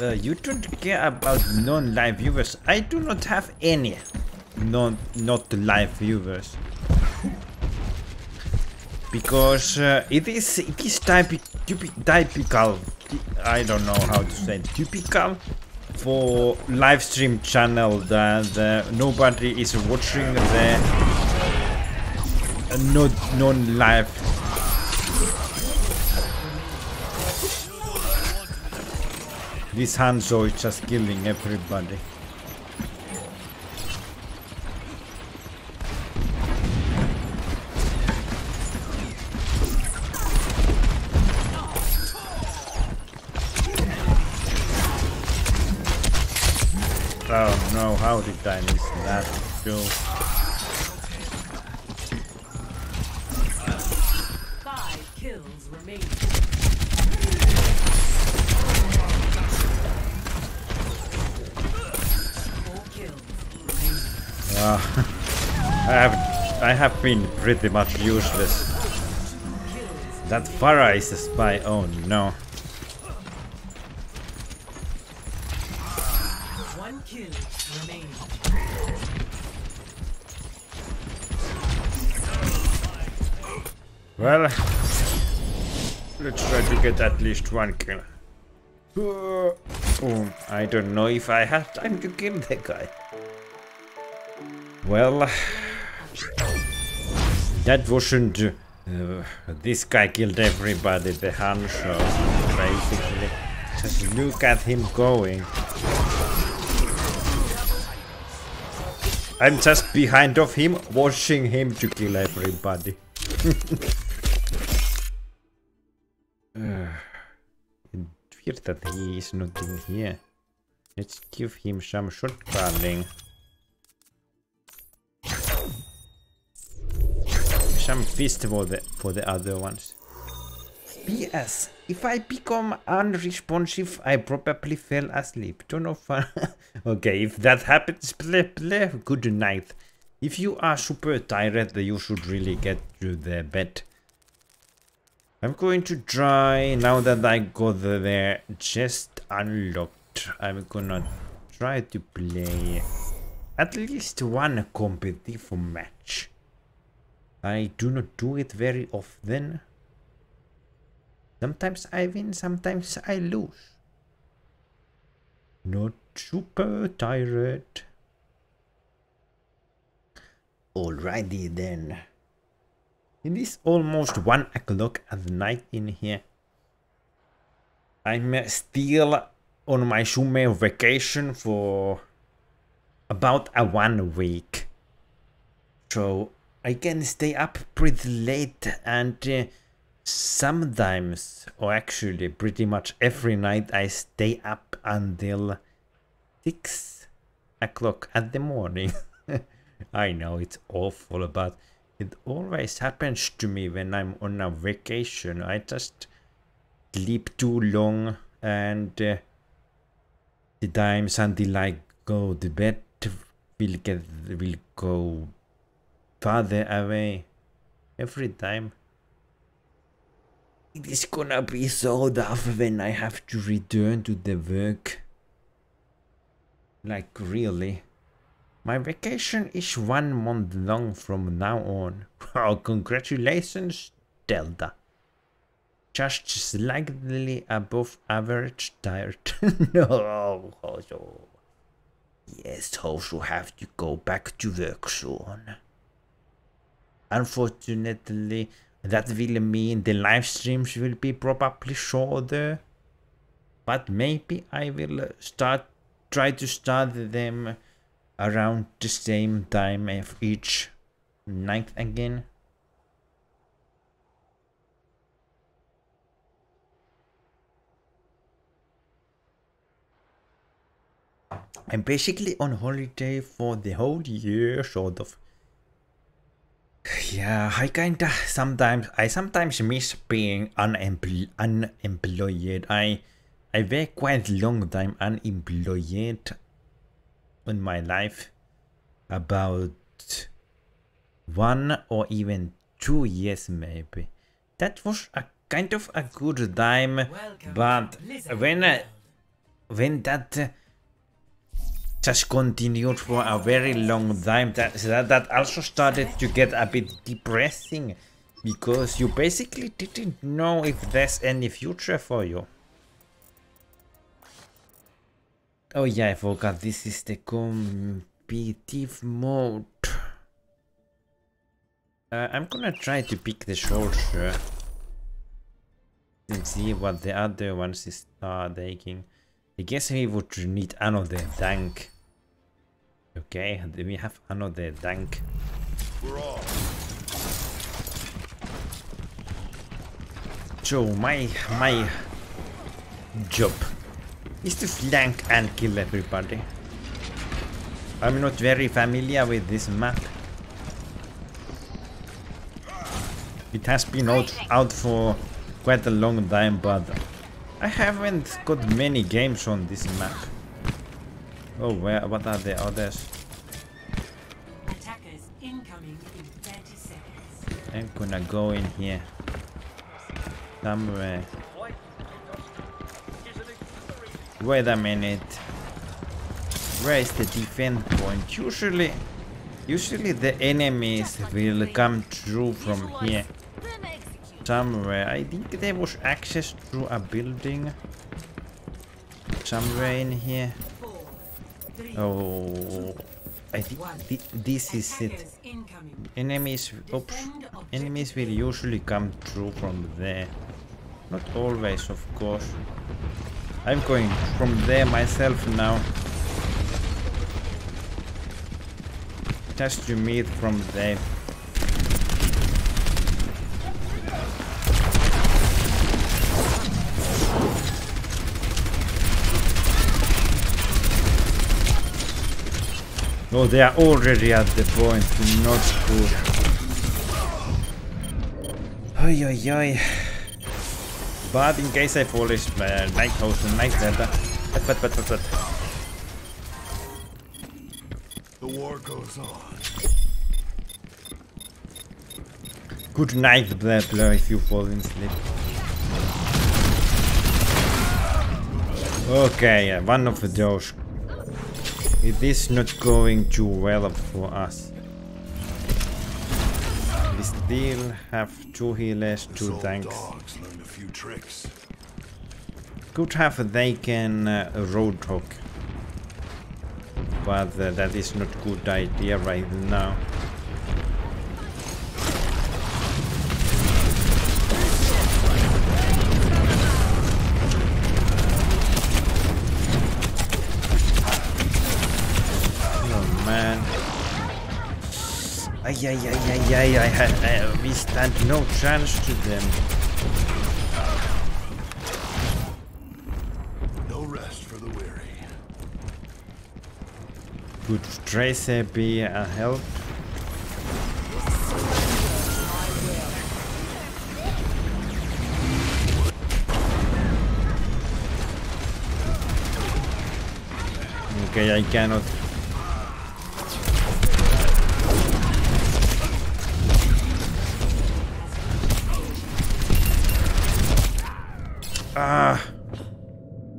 Uh, you don't care about non-live viewers. I do not have any non not live viewers because uh, it is it is typi typi typical. I don't know how to say it, typical for live stream channel that uh, nobody is watching the uh, not non-live This Hanzo is just killing everybody. Oh no, how did I miss that? Go.
Five kills remaining. Four kills remaining.
Ah, I have I have been pretty much useless. That Pharah is a spy. Oh no.
One kill remaining.
Well, Let's try to get at least one kill. Uh, oh, I don't know if I have time to kill that guy. Well, that wasn't. Uh, this guy killed everybody, the Hanzo, basically. Just look at him going. I'm just behind of him, watching him to kill everybody. Uh, weird that he is not in here. Let's give him some shotgunning. Some fist for the for the other ones. P.S. If I become unresponsive, I probably fell asleep. Don't know okay, if that happens, play, play. Good night. If you are super tired, you should really get to the bed. I'm going to try, now that I got the just unlocked, I'm gonna try to play at least one competitive match. I do not do it very often. Sometimes I win, sometimes I lose. Not super tired. Alrighty then. It is almost 1 o'clock at night in here. I'm still on my summer vacation for about a one week. So I can stay up pretty late and uh, sometimes, or actually pretty much every night, I stay up until 6 o'clock at the morning. I know it's awful, but it always happens to me when I'm on a vacation. I just sleep too long and uh, the times until I go to bed will get will go farther away every time. It is gonna be so tough when I have to return to the work. Like really. My vacation is one month long from now on. Oh, congratulations, Delta. Just slightly above average tired. no, also. Yes, also have to go back to work soon. Unfortunately, that will mean the live streams will be probably shorter. But maybe I will uh, start, try to start them around the same time of each night again. I'm basically on holiday for the whole year, sort of. Yeah, I kinda sometimes I sometimes miss being unempl unemployed. I I were quite long time unemployed in my life about one or even two years maybe. That was a kind of a good time,
Welcome
but when uh, when that uh, just continued for a very long time, that, that that also started to get a bit depressing because you basically didn't know if there's any future for you. Oh yeah, I forgot this is the competitive mode. Uh, I'm gonna try to pick the soldier and see what the other ones is are taking. I guess we would need another tank. Okay, do we have another tank? So my my job is to flank and kill everybody. I'm not very familiar with this map. It has been out, out for quite a long time, but I haven't got many games on this map. Oh, where? What are the others?
Attackers incoming in 30 seconds.
I'm gonna go in here. Somewhere. Wait a minute. Where is the defense point? Usually, usually the enemies will come through from here. somewhere. I think there was access through a building somewhere in here. Oh, I think thi- this is it. Enemies, oops, enemies will usually come through from there. Not always, of course. I'm going from there myself now. Just to meet from there. Oh, they are already at the point. Not good. Oi, oi, oi. But in case I fall is uh, night house and night weather. But, but, but, but, but.
The war goes on.
Good night, blah, if you fall in sleep. Okay, uh, one of those. It is not going too well for us. We still have two healers, two tanks.
Tricks.
Could have taken uh, a roadhog. But uh, that is not good idea right now. Ay ay ay ay ay ay, ay, ay we stand no chance to them. Tracer be a help? Okay, I cannot. Ah!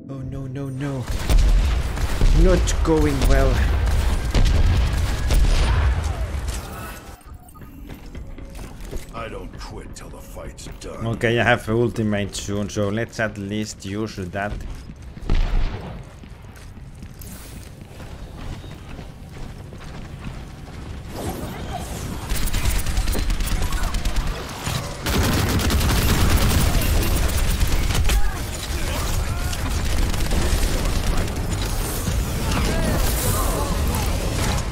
Oh no, no, no. Not going well. Okay, I have ultimate soon, so let's at least use that.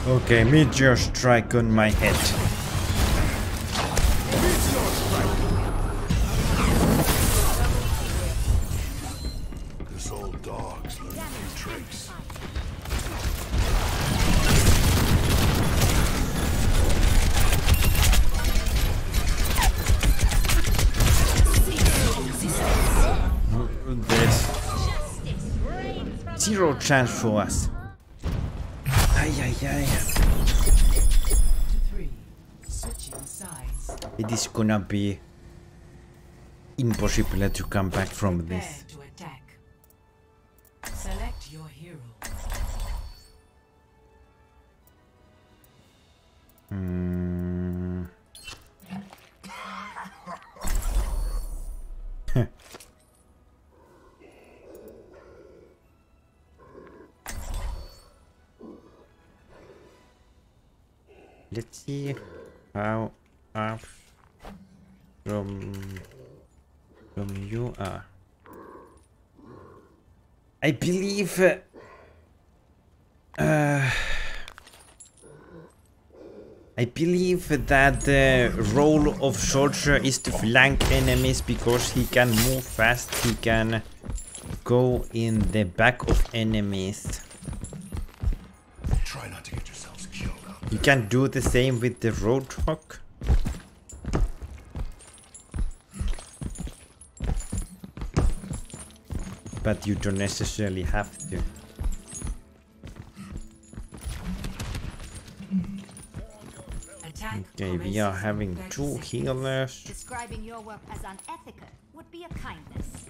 Okay, meteor strike on my head. Chance for us. Ay, ay, ay.
to three. Switching sides.
It is gonna be impossible to come back from this.
to attack. Select your hero.
Hmm. Let's see how up from from you are. I believe uh, I believe that the role of soldier is to flank enemies because he can move fast, he can go in the back of enemies.
Try not to get yourselves killed out
You can do the same with the Roadhog. But you don't necessarily have to. Okay, we are having two healers.
Describing your work as unethical would be a kindness.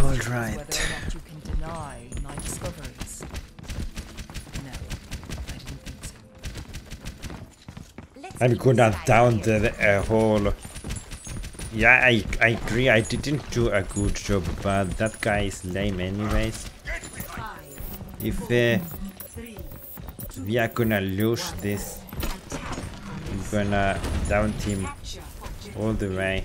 Alright.
Whether or not you can deny my discoveries. No, I didn't think so.
Let's
I'm gonna down the uh, whole Yeah, I, I agree. I didn't do a good job, but that guy is lame anyways. If uh, we are gonna lose this, I'm gonna down him all the way.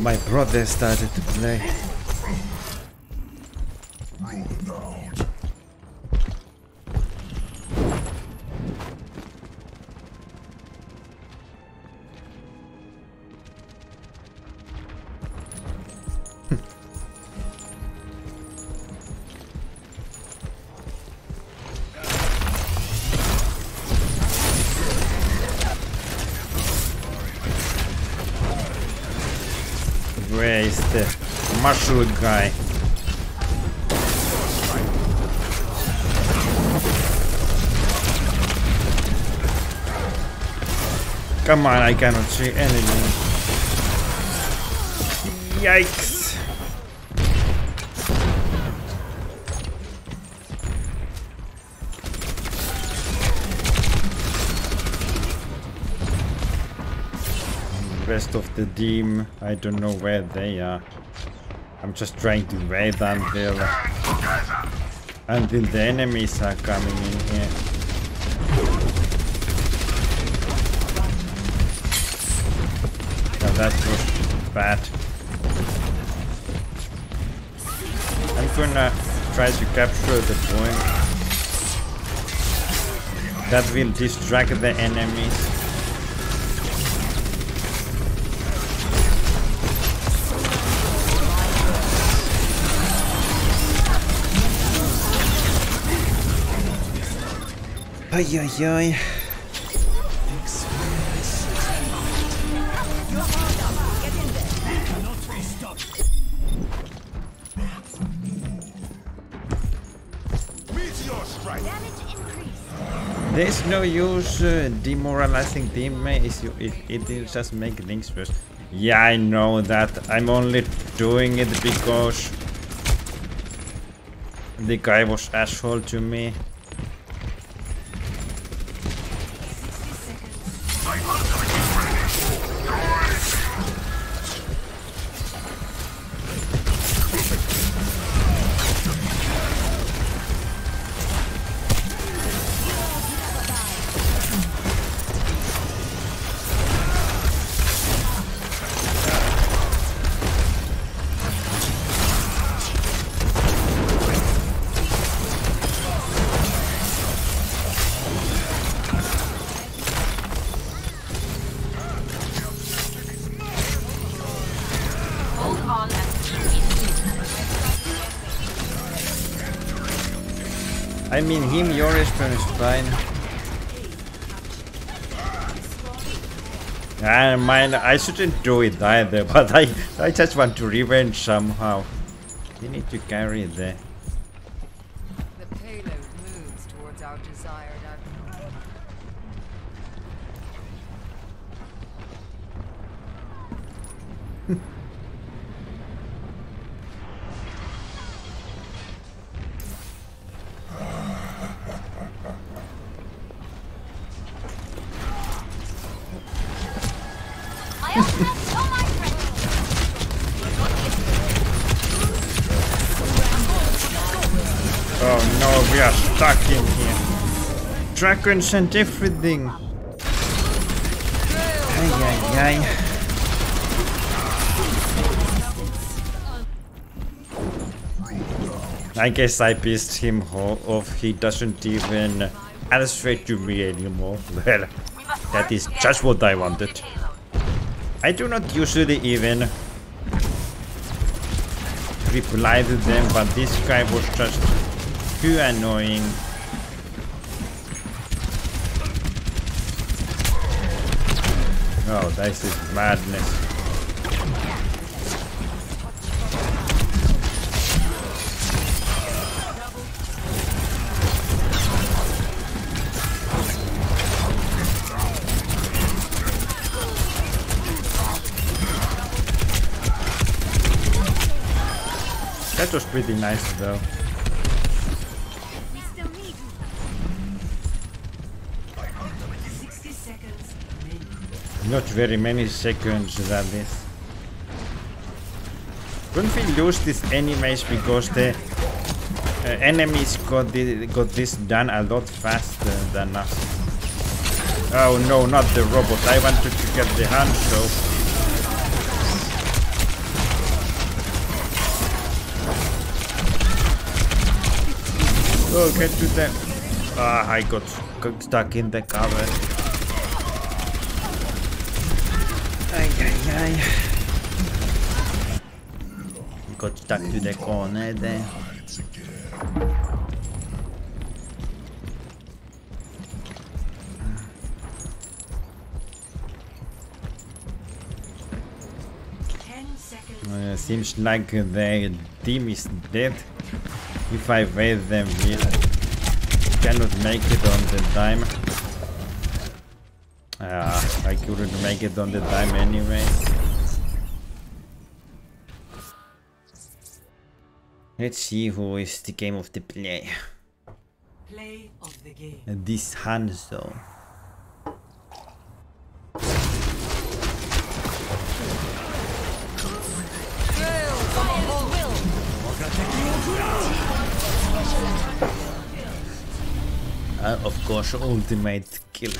My brother started to play. Mushroom guy? Come on, I cannot see anything. Yikes! rest of the team, I don't know where they are. I'm just trying to wait until until the enemies are coming in here. Now that was bad. I'm gonna try to capture the point. That will distract the enemies. Ay, ay, ay.
Meteor strike.
Damage increase.
There's no use uh, demoralizing teammates you, it, it will just make things worse. Yeah, I know that. I'm only doing it because the guy was asshole to me. Him, your respawn is fine. I mine, I shouldn't do it either, but I, I just want to revenge somehow. You need to carry. The Dragons and everything. Ay, ay, ay. I guess I pissed him off. He doesn't even answer to me anymore. Well, that is just what I wanted. I do not usually even reply to them, but this guy was just too annoying. Oh, this is madness. That was pretty nice though. Not very many seconds that is. Couldn't we lose these enemies because the uh, enemies got, the, got this done a lot faster than us? Oh no, not the robot. I wanted to get the Hanzo. Oh, get to them. Ah, I got stuck in the cover. Ay. Got stuck to the corner there. Seems like the team is dead. If I wait them, we cannot make it on the time. Ah, I couldn't make it on the time anyway. Let's see who is the game of the play.
Play of the game.
This Hanzo. Uh, of course, ultimate kill.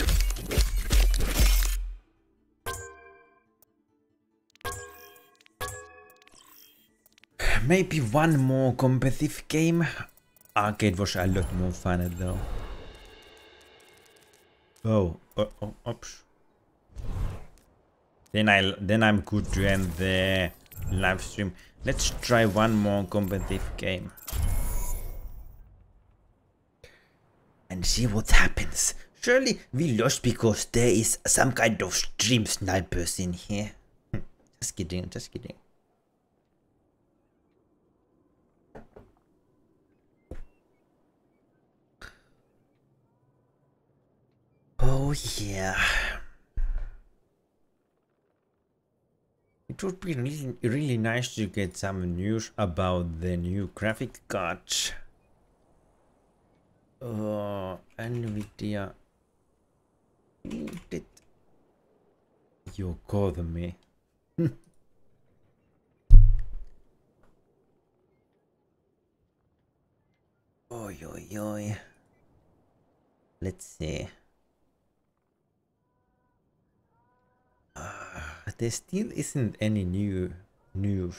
Maybe one more competitive game. Arcade was a lot more fun though. Oh, oh, oh oops. Then I then I'm good to end the live stream. Let's try one more competitive game. And see what happens. Surely we lost because there is some kind of stream snipers in here. Just kidding, just kidding. Oh yeah. It would be really, really nice to get some news about the new graphic cards. Uh, Nvidia. Did you call me? oi, oi, oi. Let's see. Uh, there still isn't any new news.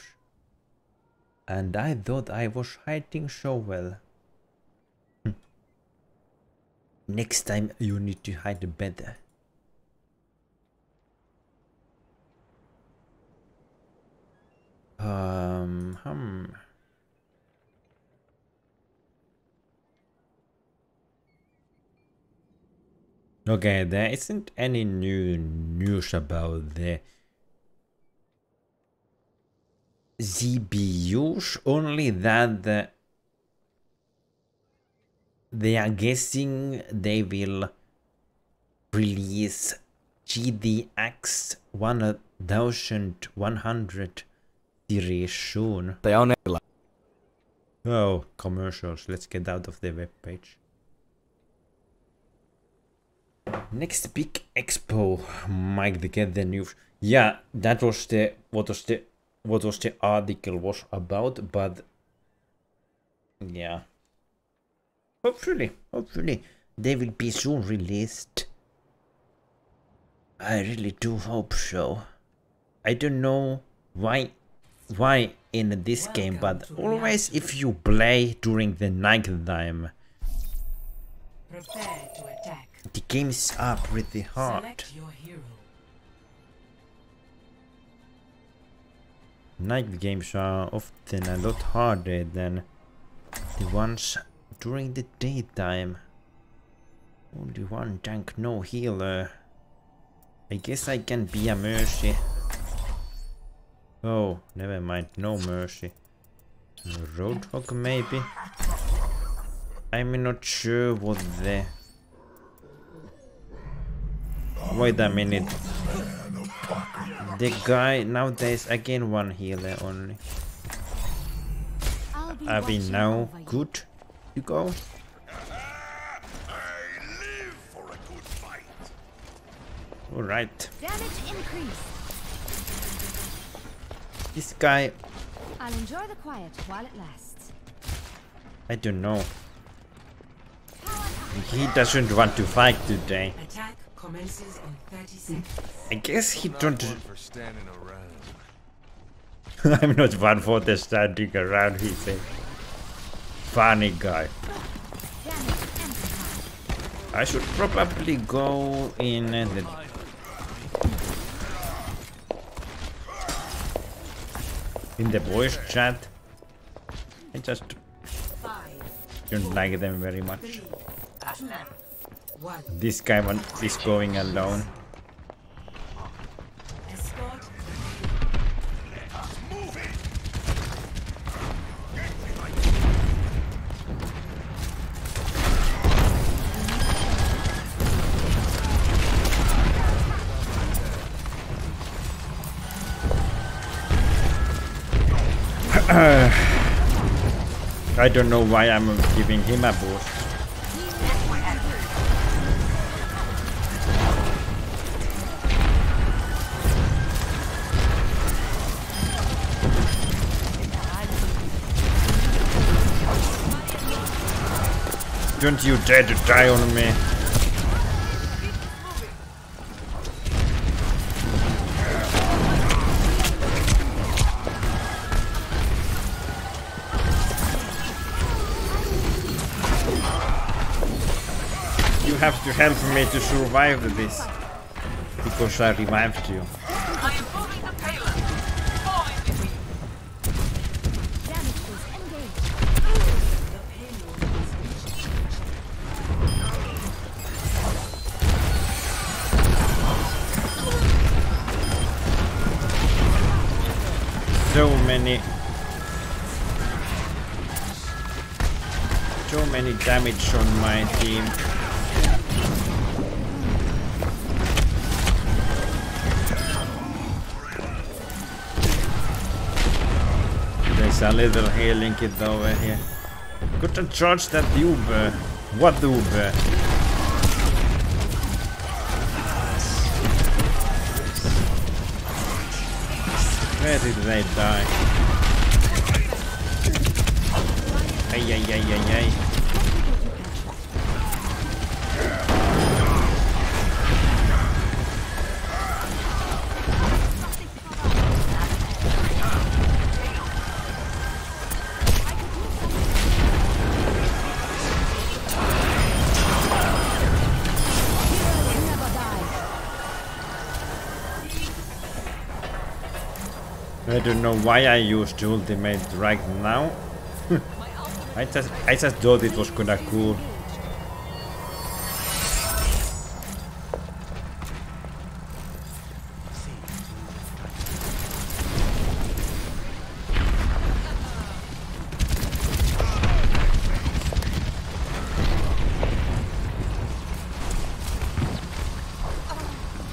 And I thought I was hiding so well. Hm. Next time you need to hide better. Um, hmm. Okay, there isn't any new news about the GPUs, only that the, they are guessing they will release GTX 1100 series soon.
They are never
Oh, commercials. Let's get out of the web page. Next big expo, Mike, to get the news. Yeah, that was the what was the what was the article was about, but yeah. Hopefully, hopefully they will be soon released. I really do hope so. I don't know why why in this game, but always if you play during the night time,
Prepare to attack.
The games are pretty hard. Night games are often a lot harder than the ones during the daytime. Only one tank, no healer. I guess I can be a mercy. Oh, never mind, no mercy. Roadhog maybe? I'm not sure what the... Wait a minute. The guy, nowadays again one healer only. Are we now good to go?
I live for a good fight.
Alright.
Damage increase.
This guy,
I'll enjoy the quiet while it lasts.
I don't know. He doesn't want to fight today.
Attack commences in 30 seconds.
I guess he don't...
For standing around.
I'm not one for the standing around, he said. Funny guy. I should probably go in the... In the voice chat. I just don't like them very much. This guy is going alone. I don't know why I'm giving him a boost. Don't you dare to die on me. You have to help me to survive this. Because I revived you. Many damage on my team there's a little healing kit over here couldn't charge that Uber what Uber Where did they die? Ay, ay, ay, ay, ay. Don't know why I used ultimate right now. I just I just thought it was kinda cool.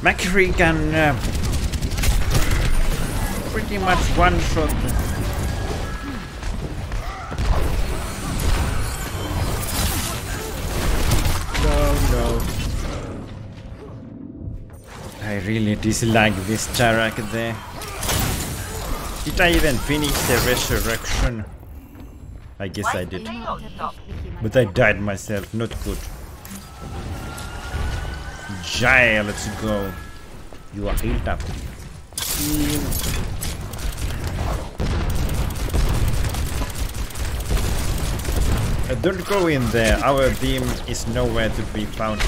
McCree can uh, pretty much one shot. No, no. I really dislike this Tarak there. Did I even finish the resurrection? I guess I did. But I died myself, not good. Jaya, let's go. You are healed up. Uh, don't go in there, our beam is nowhere to be found.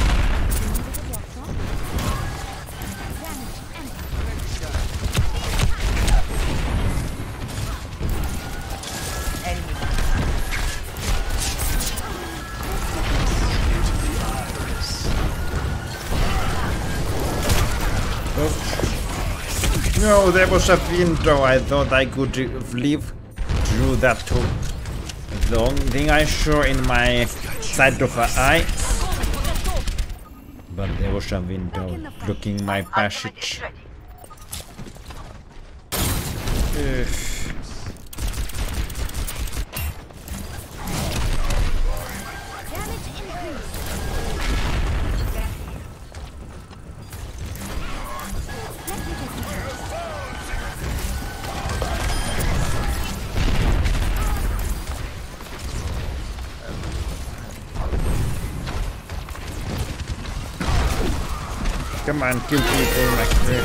No, there was a window. I thought I could live through that too. The only thing I saw in my side of eye. But there was a window blocking my passage. Ugh. Come on, kill people like this.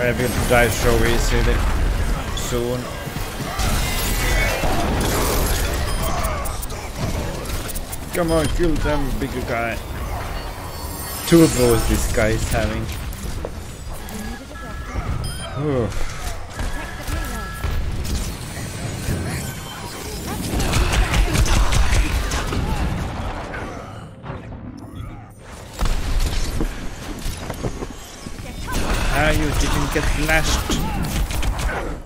I will die so easily soon. Come on, kill them, bigger guy. Two throws this guy is having. Ooh. Didn't get flashed.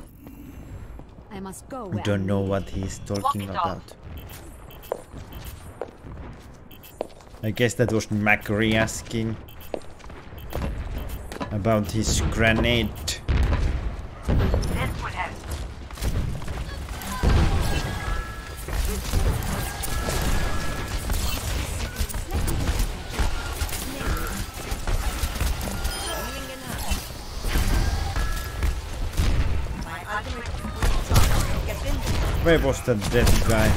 I must go.
I don't know
needed.
what he's talking
Walk it off.
about. I guess that was McCree asking about his grenade. Where was that dead guy?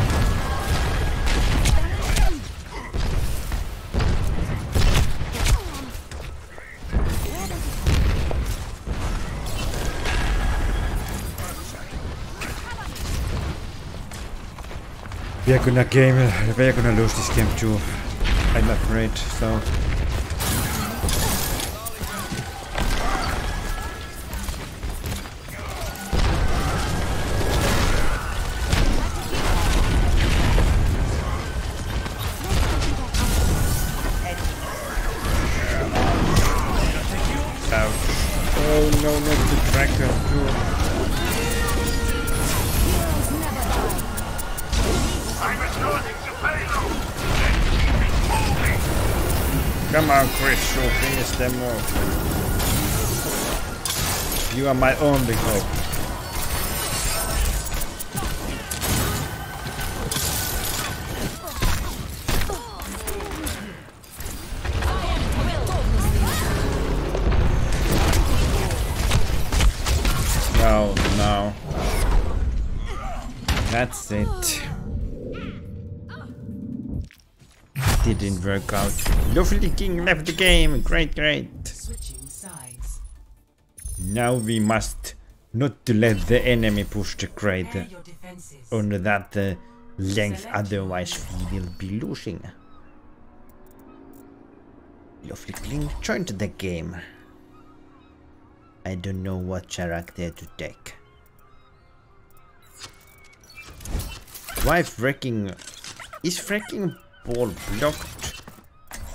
We are gonna game. We are gonna lose this game too. I'm afraid. So. Are my only hope. No, no. That's it. Didn't work out. Lovely King left the game. Great, great. Now we must not to let the enemy push the crate on that uh, length, otherwise we will be losing. Lovely King joined the game. I don't know what character to take. Why freaking is Wrecking Ball blocked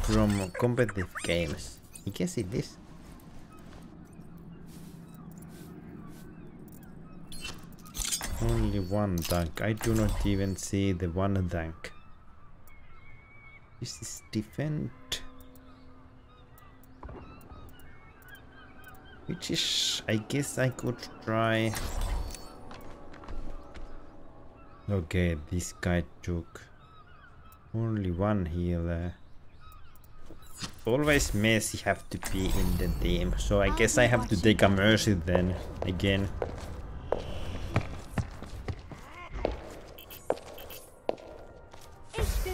from competitive games? I guess it is. Only one tank. I do not even see the one tank. This is defend. Which is, I guess I could try. Okay, this guy took only one healer. Always Mercy have to be in the team, so I guess I have to take a mercy then again.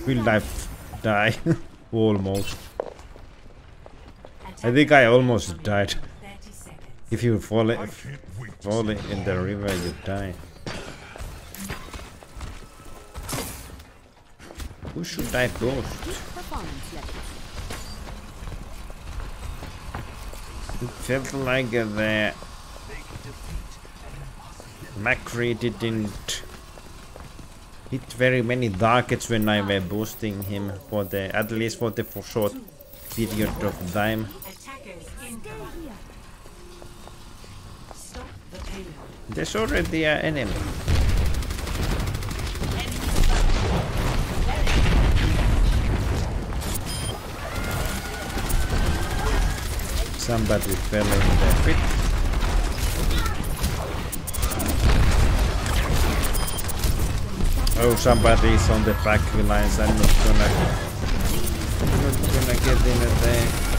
Will f- die? almost. I think I almost died.
30 seconds.
If you fall, fall in the river, you die. Who should I
levels.
It felt like uh, the McCree didn't hit very many targets when I were boosting him for the at least for the for short period of time. There's already an enemy. Somebody fell in the pit. Oh, somebody is on the back lines. I'm not gonna, not gonna get in there.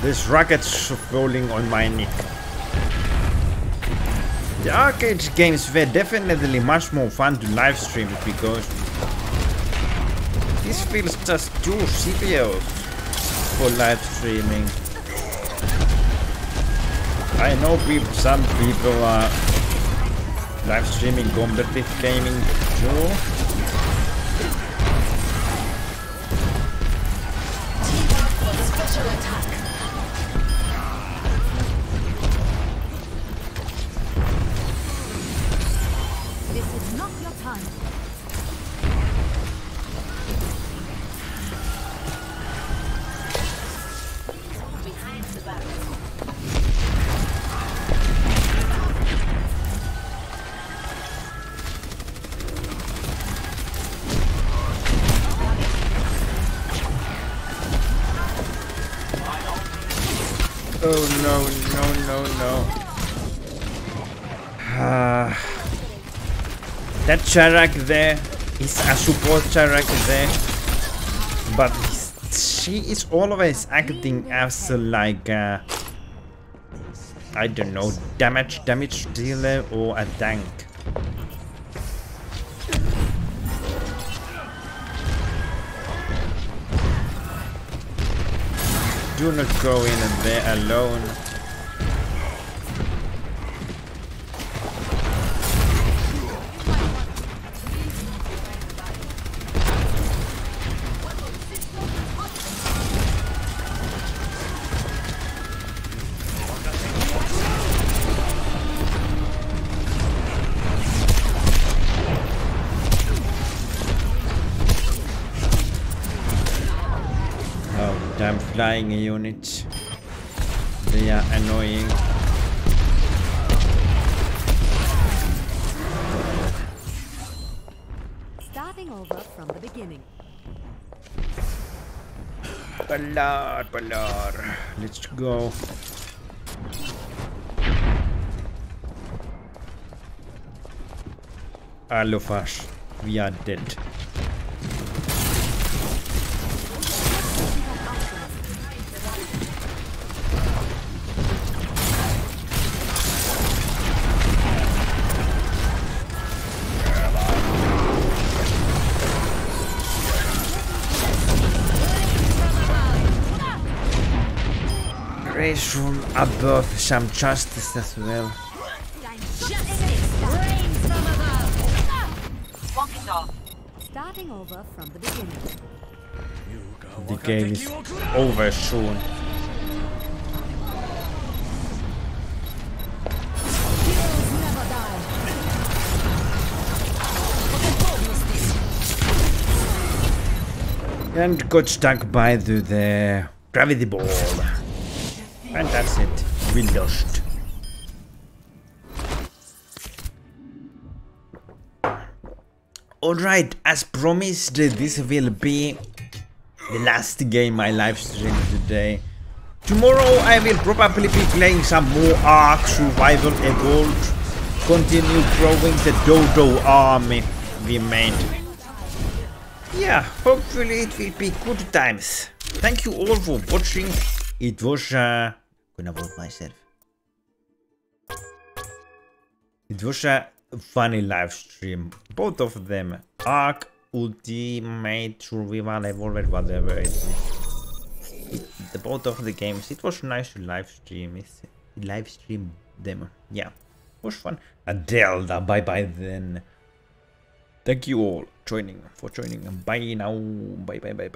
This rocket's falling on my neck. The arcade games were definitely much more fun to live stream because this feels just too serious for live streaming. I know people, some people are live streaming competitive gaming too. Oh no, no, no, no. Ah. that Charak there is a support Charak there. But she is always acting as like a, I don't know, damage damage dealer or a tank. Do not go in there alone. Flying units. They are annoying.
Starting over from the beginning.
Ballard, Ballard. Let's go. All of us, we are dead. Grace from above, some justice as well.
Starting over from the beginning.
The game is over soon. And got stuck by the, the gravity ball. That's it. We lost. Alright, as promised, this will be the last game I live stream today. Tomorrow I will probably be playing some more Ark Survival Evolved. Continue growing the Dodo army we made. Yeah, hopefully it will be good times. Thank you all for watching. It was uh gonna myself. It was a funny live stream. Both of them. Ark, Ultimate, Survival, Evolved, whatever it is. The both of the games. It was nice to live stream. It's, live stream them. Yeah. It was fun. Adelda, bye bye then. Thank you all joining for joining. Bye now. Bye bye bye bye.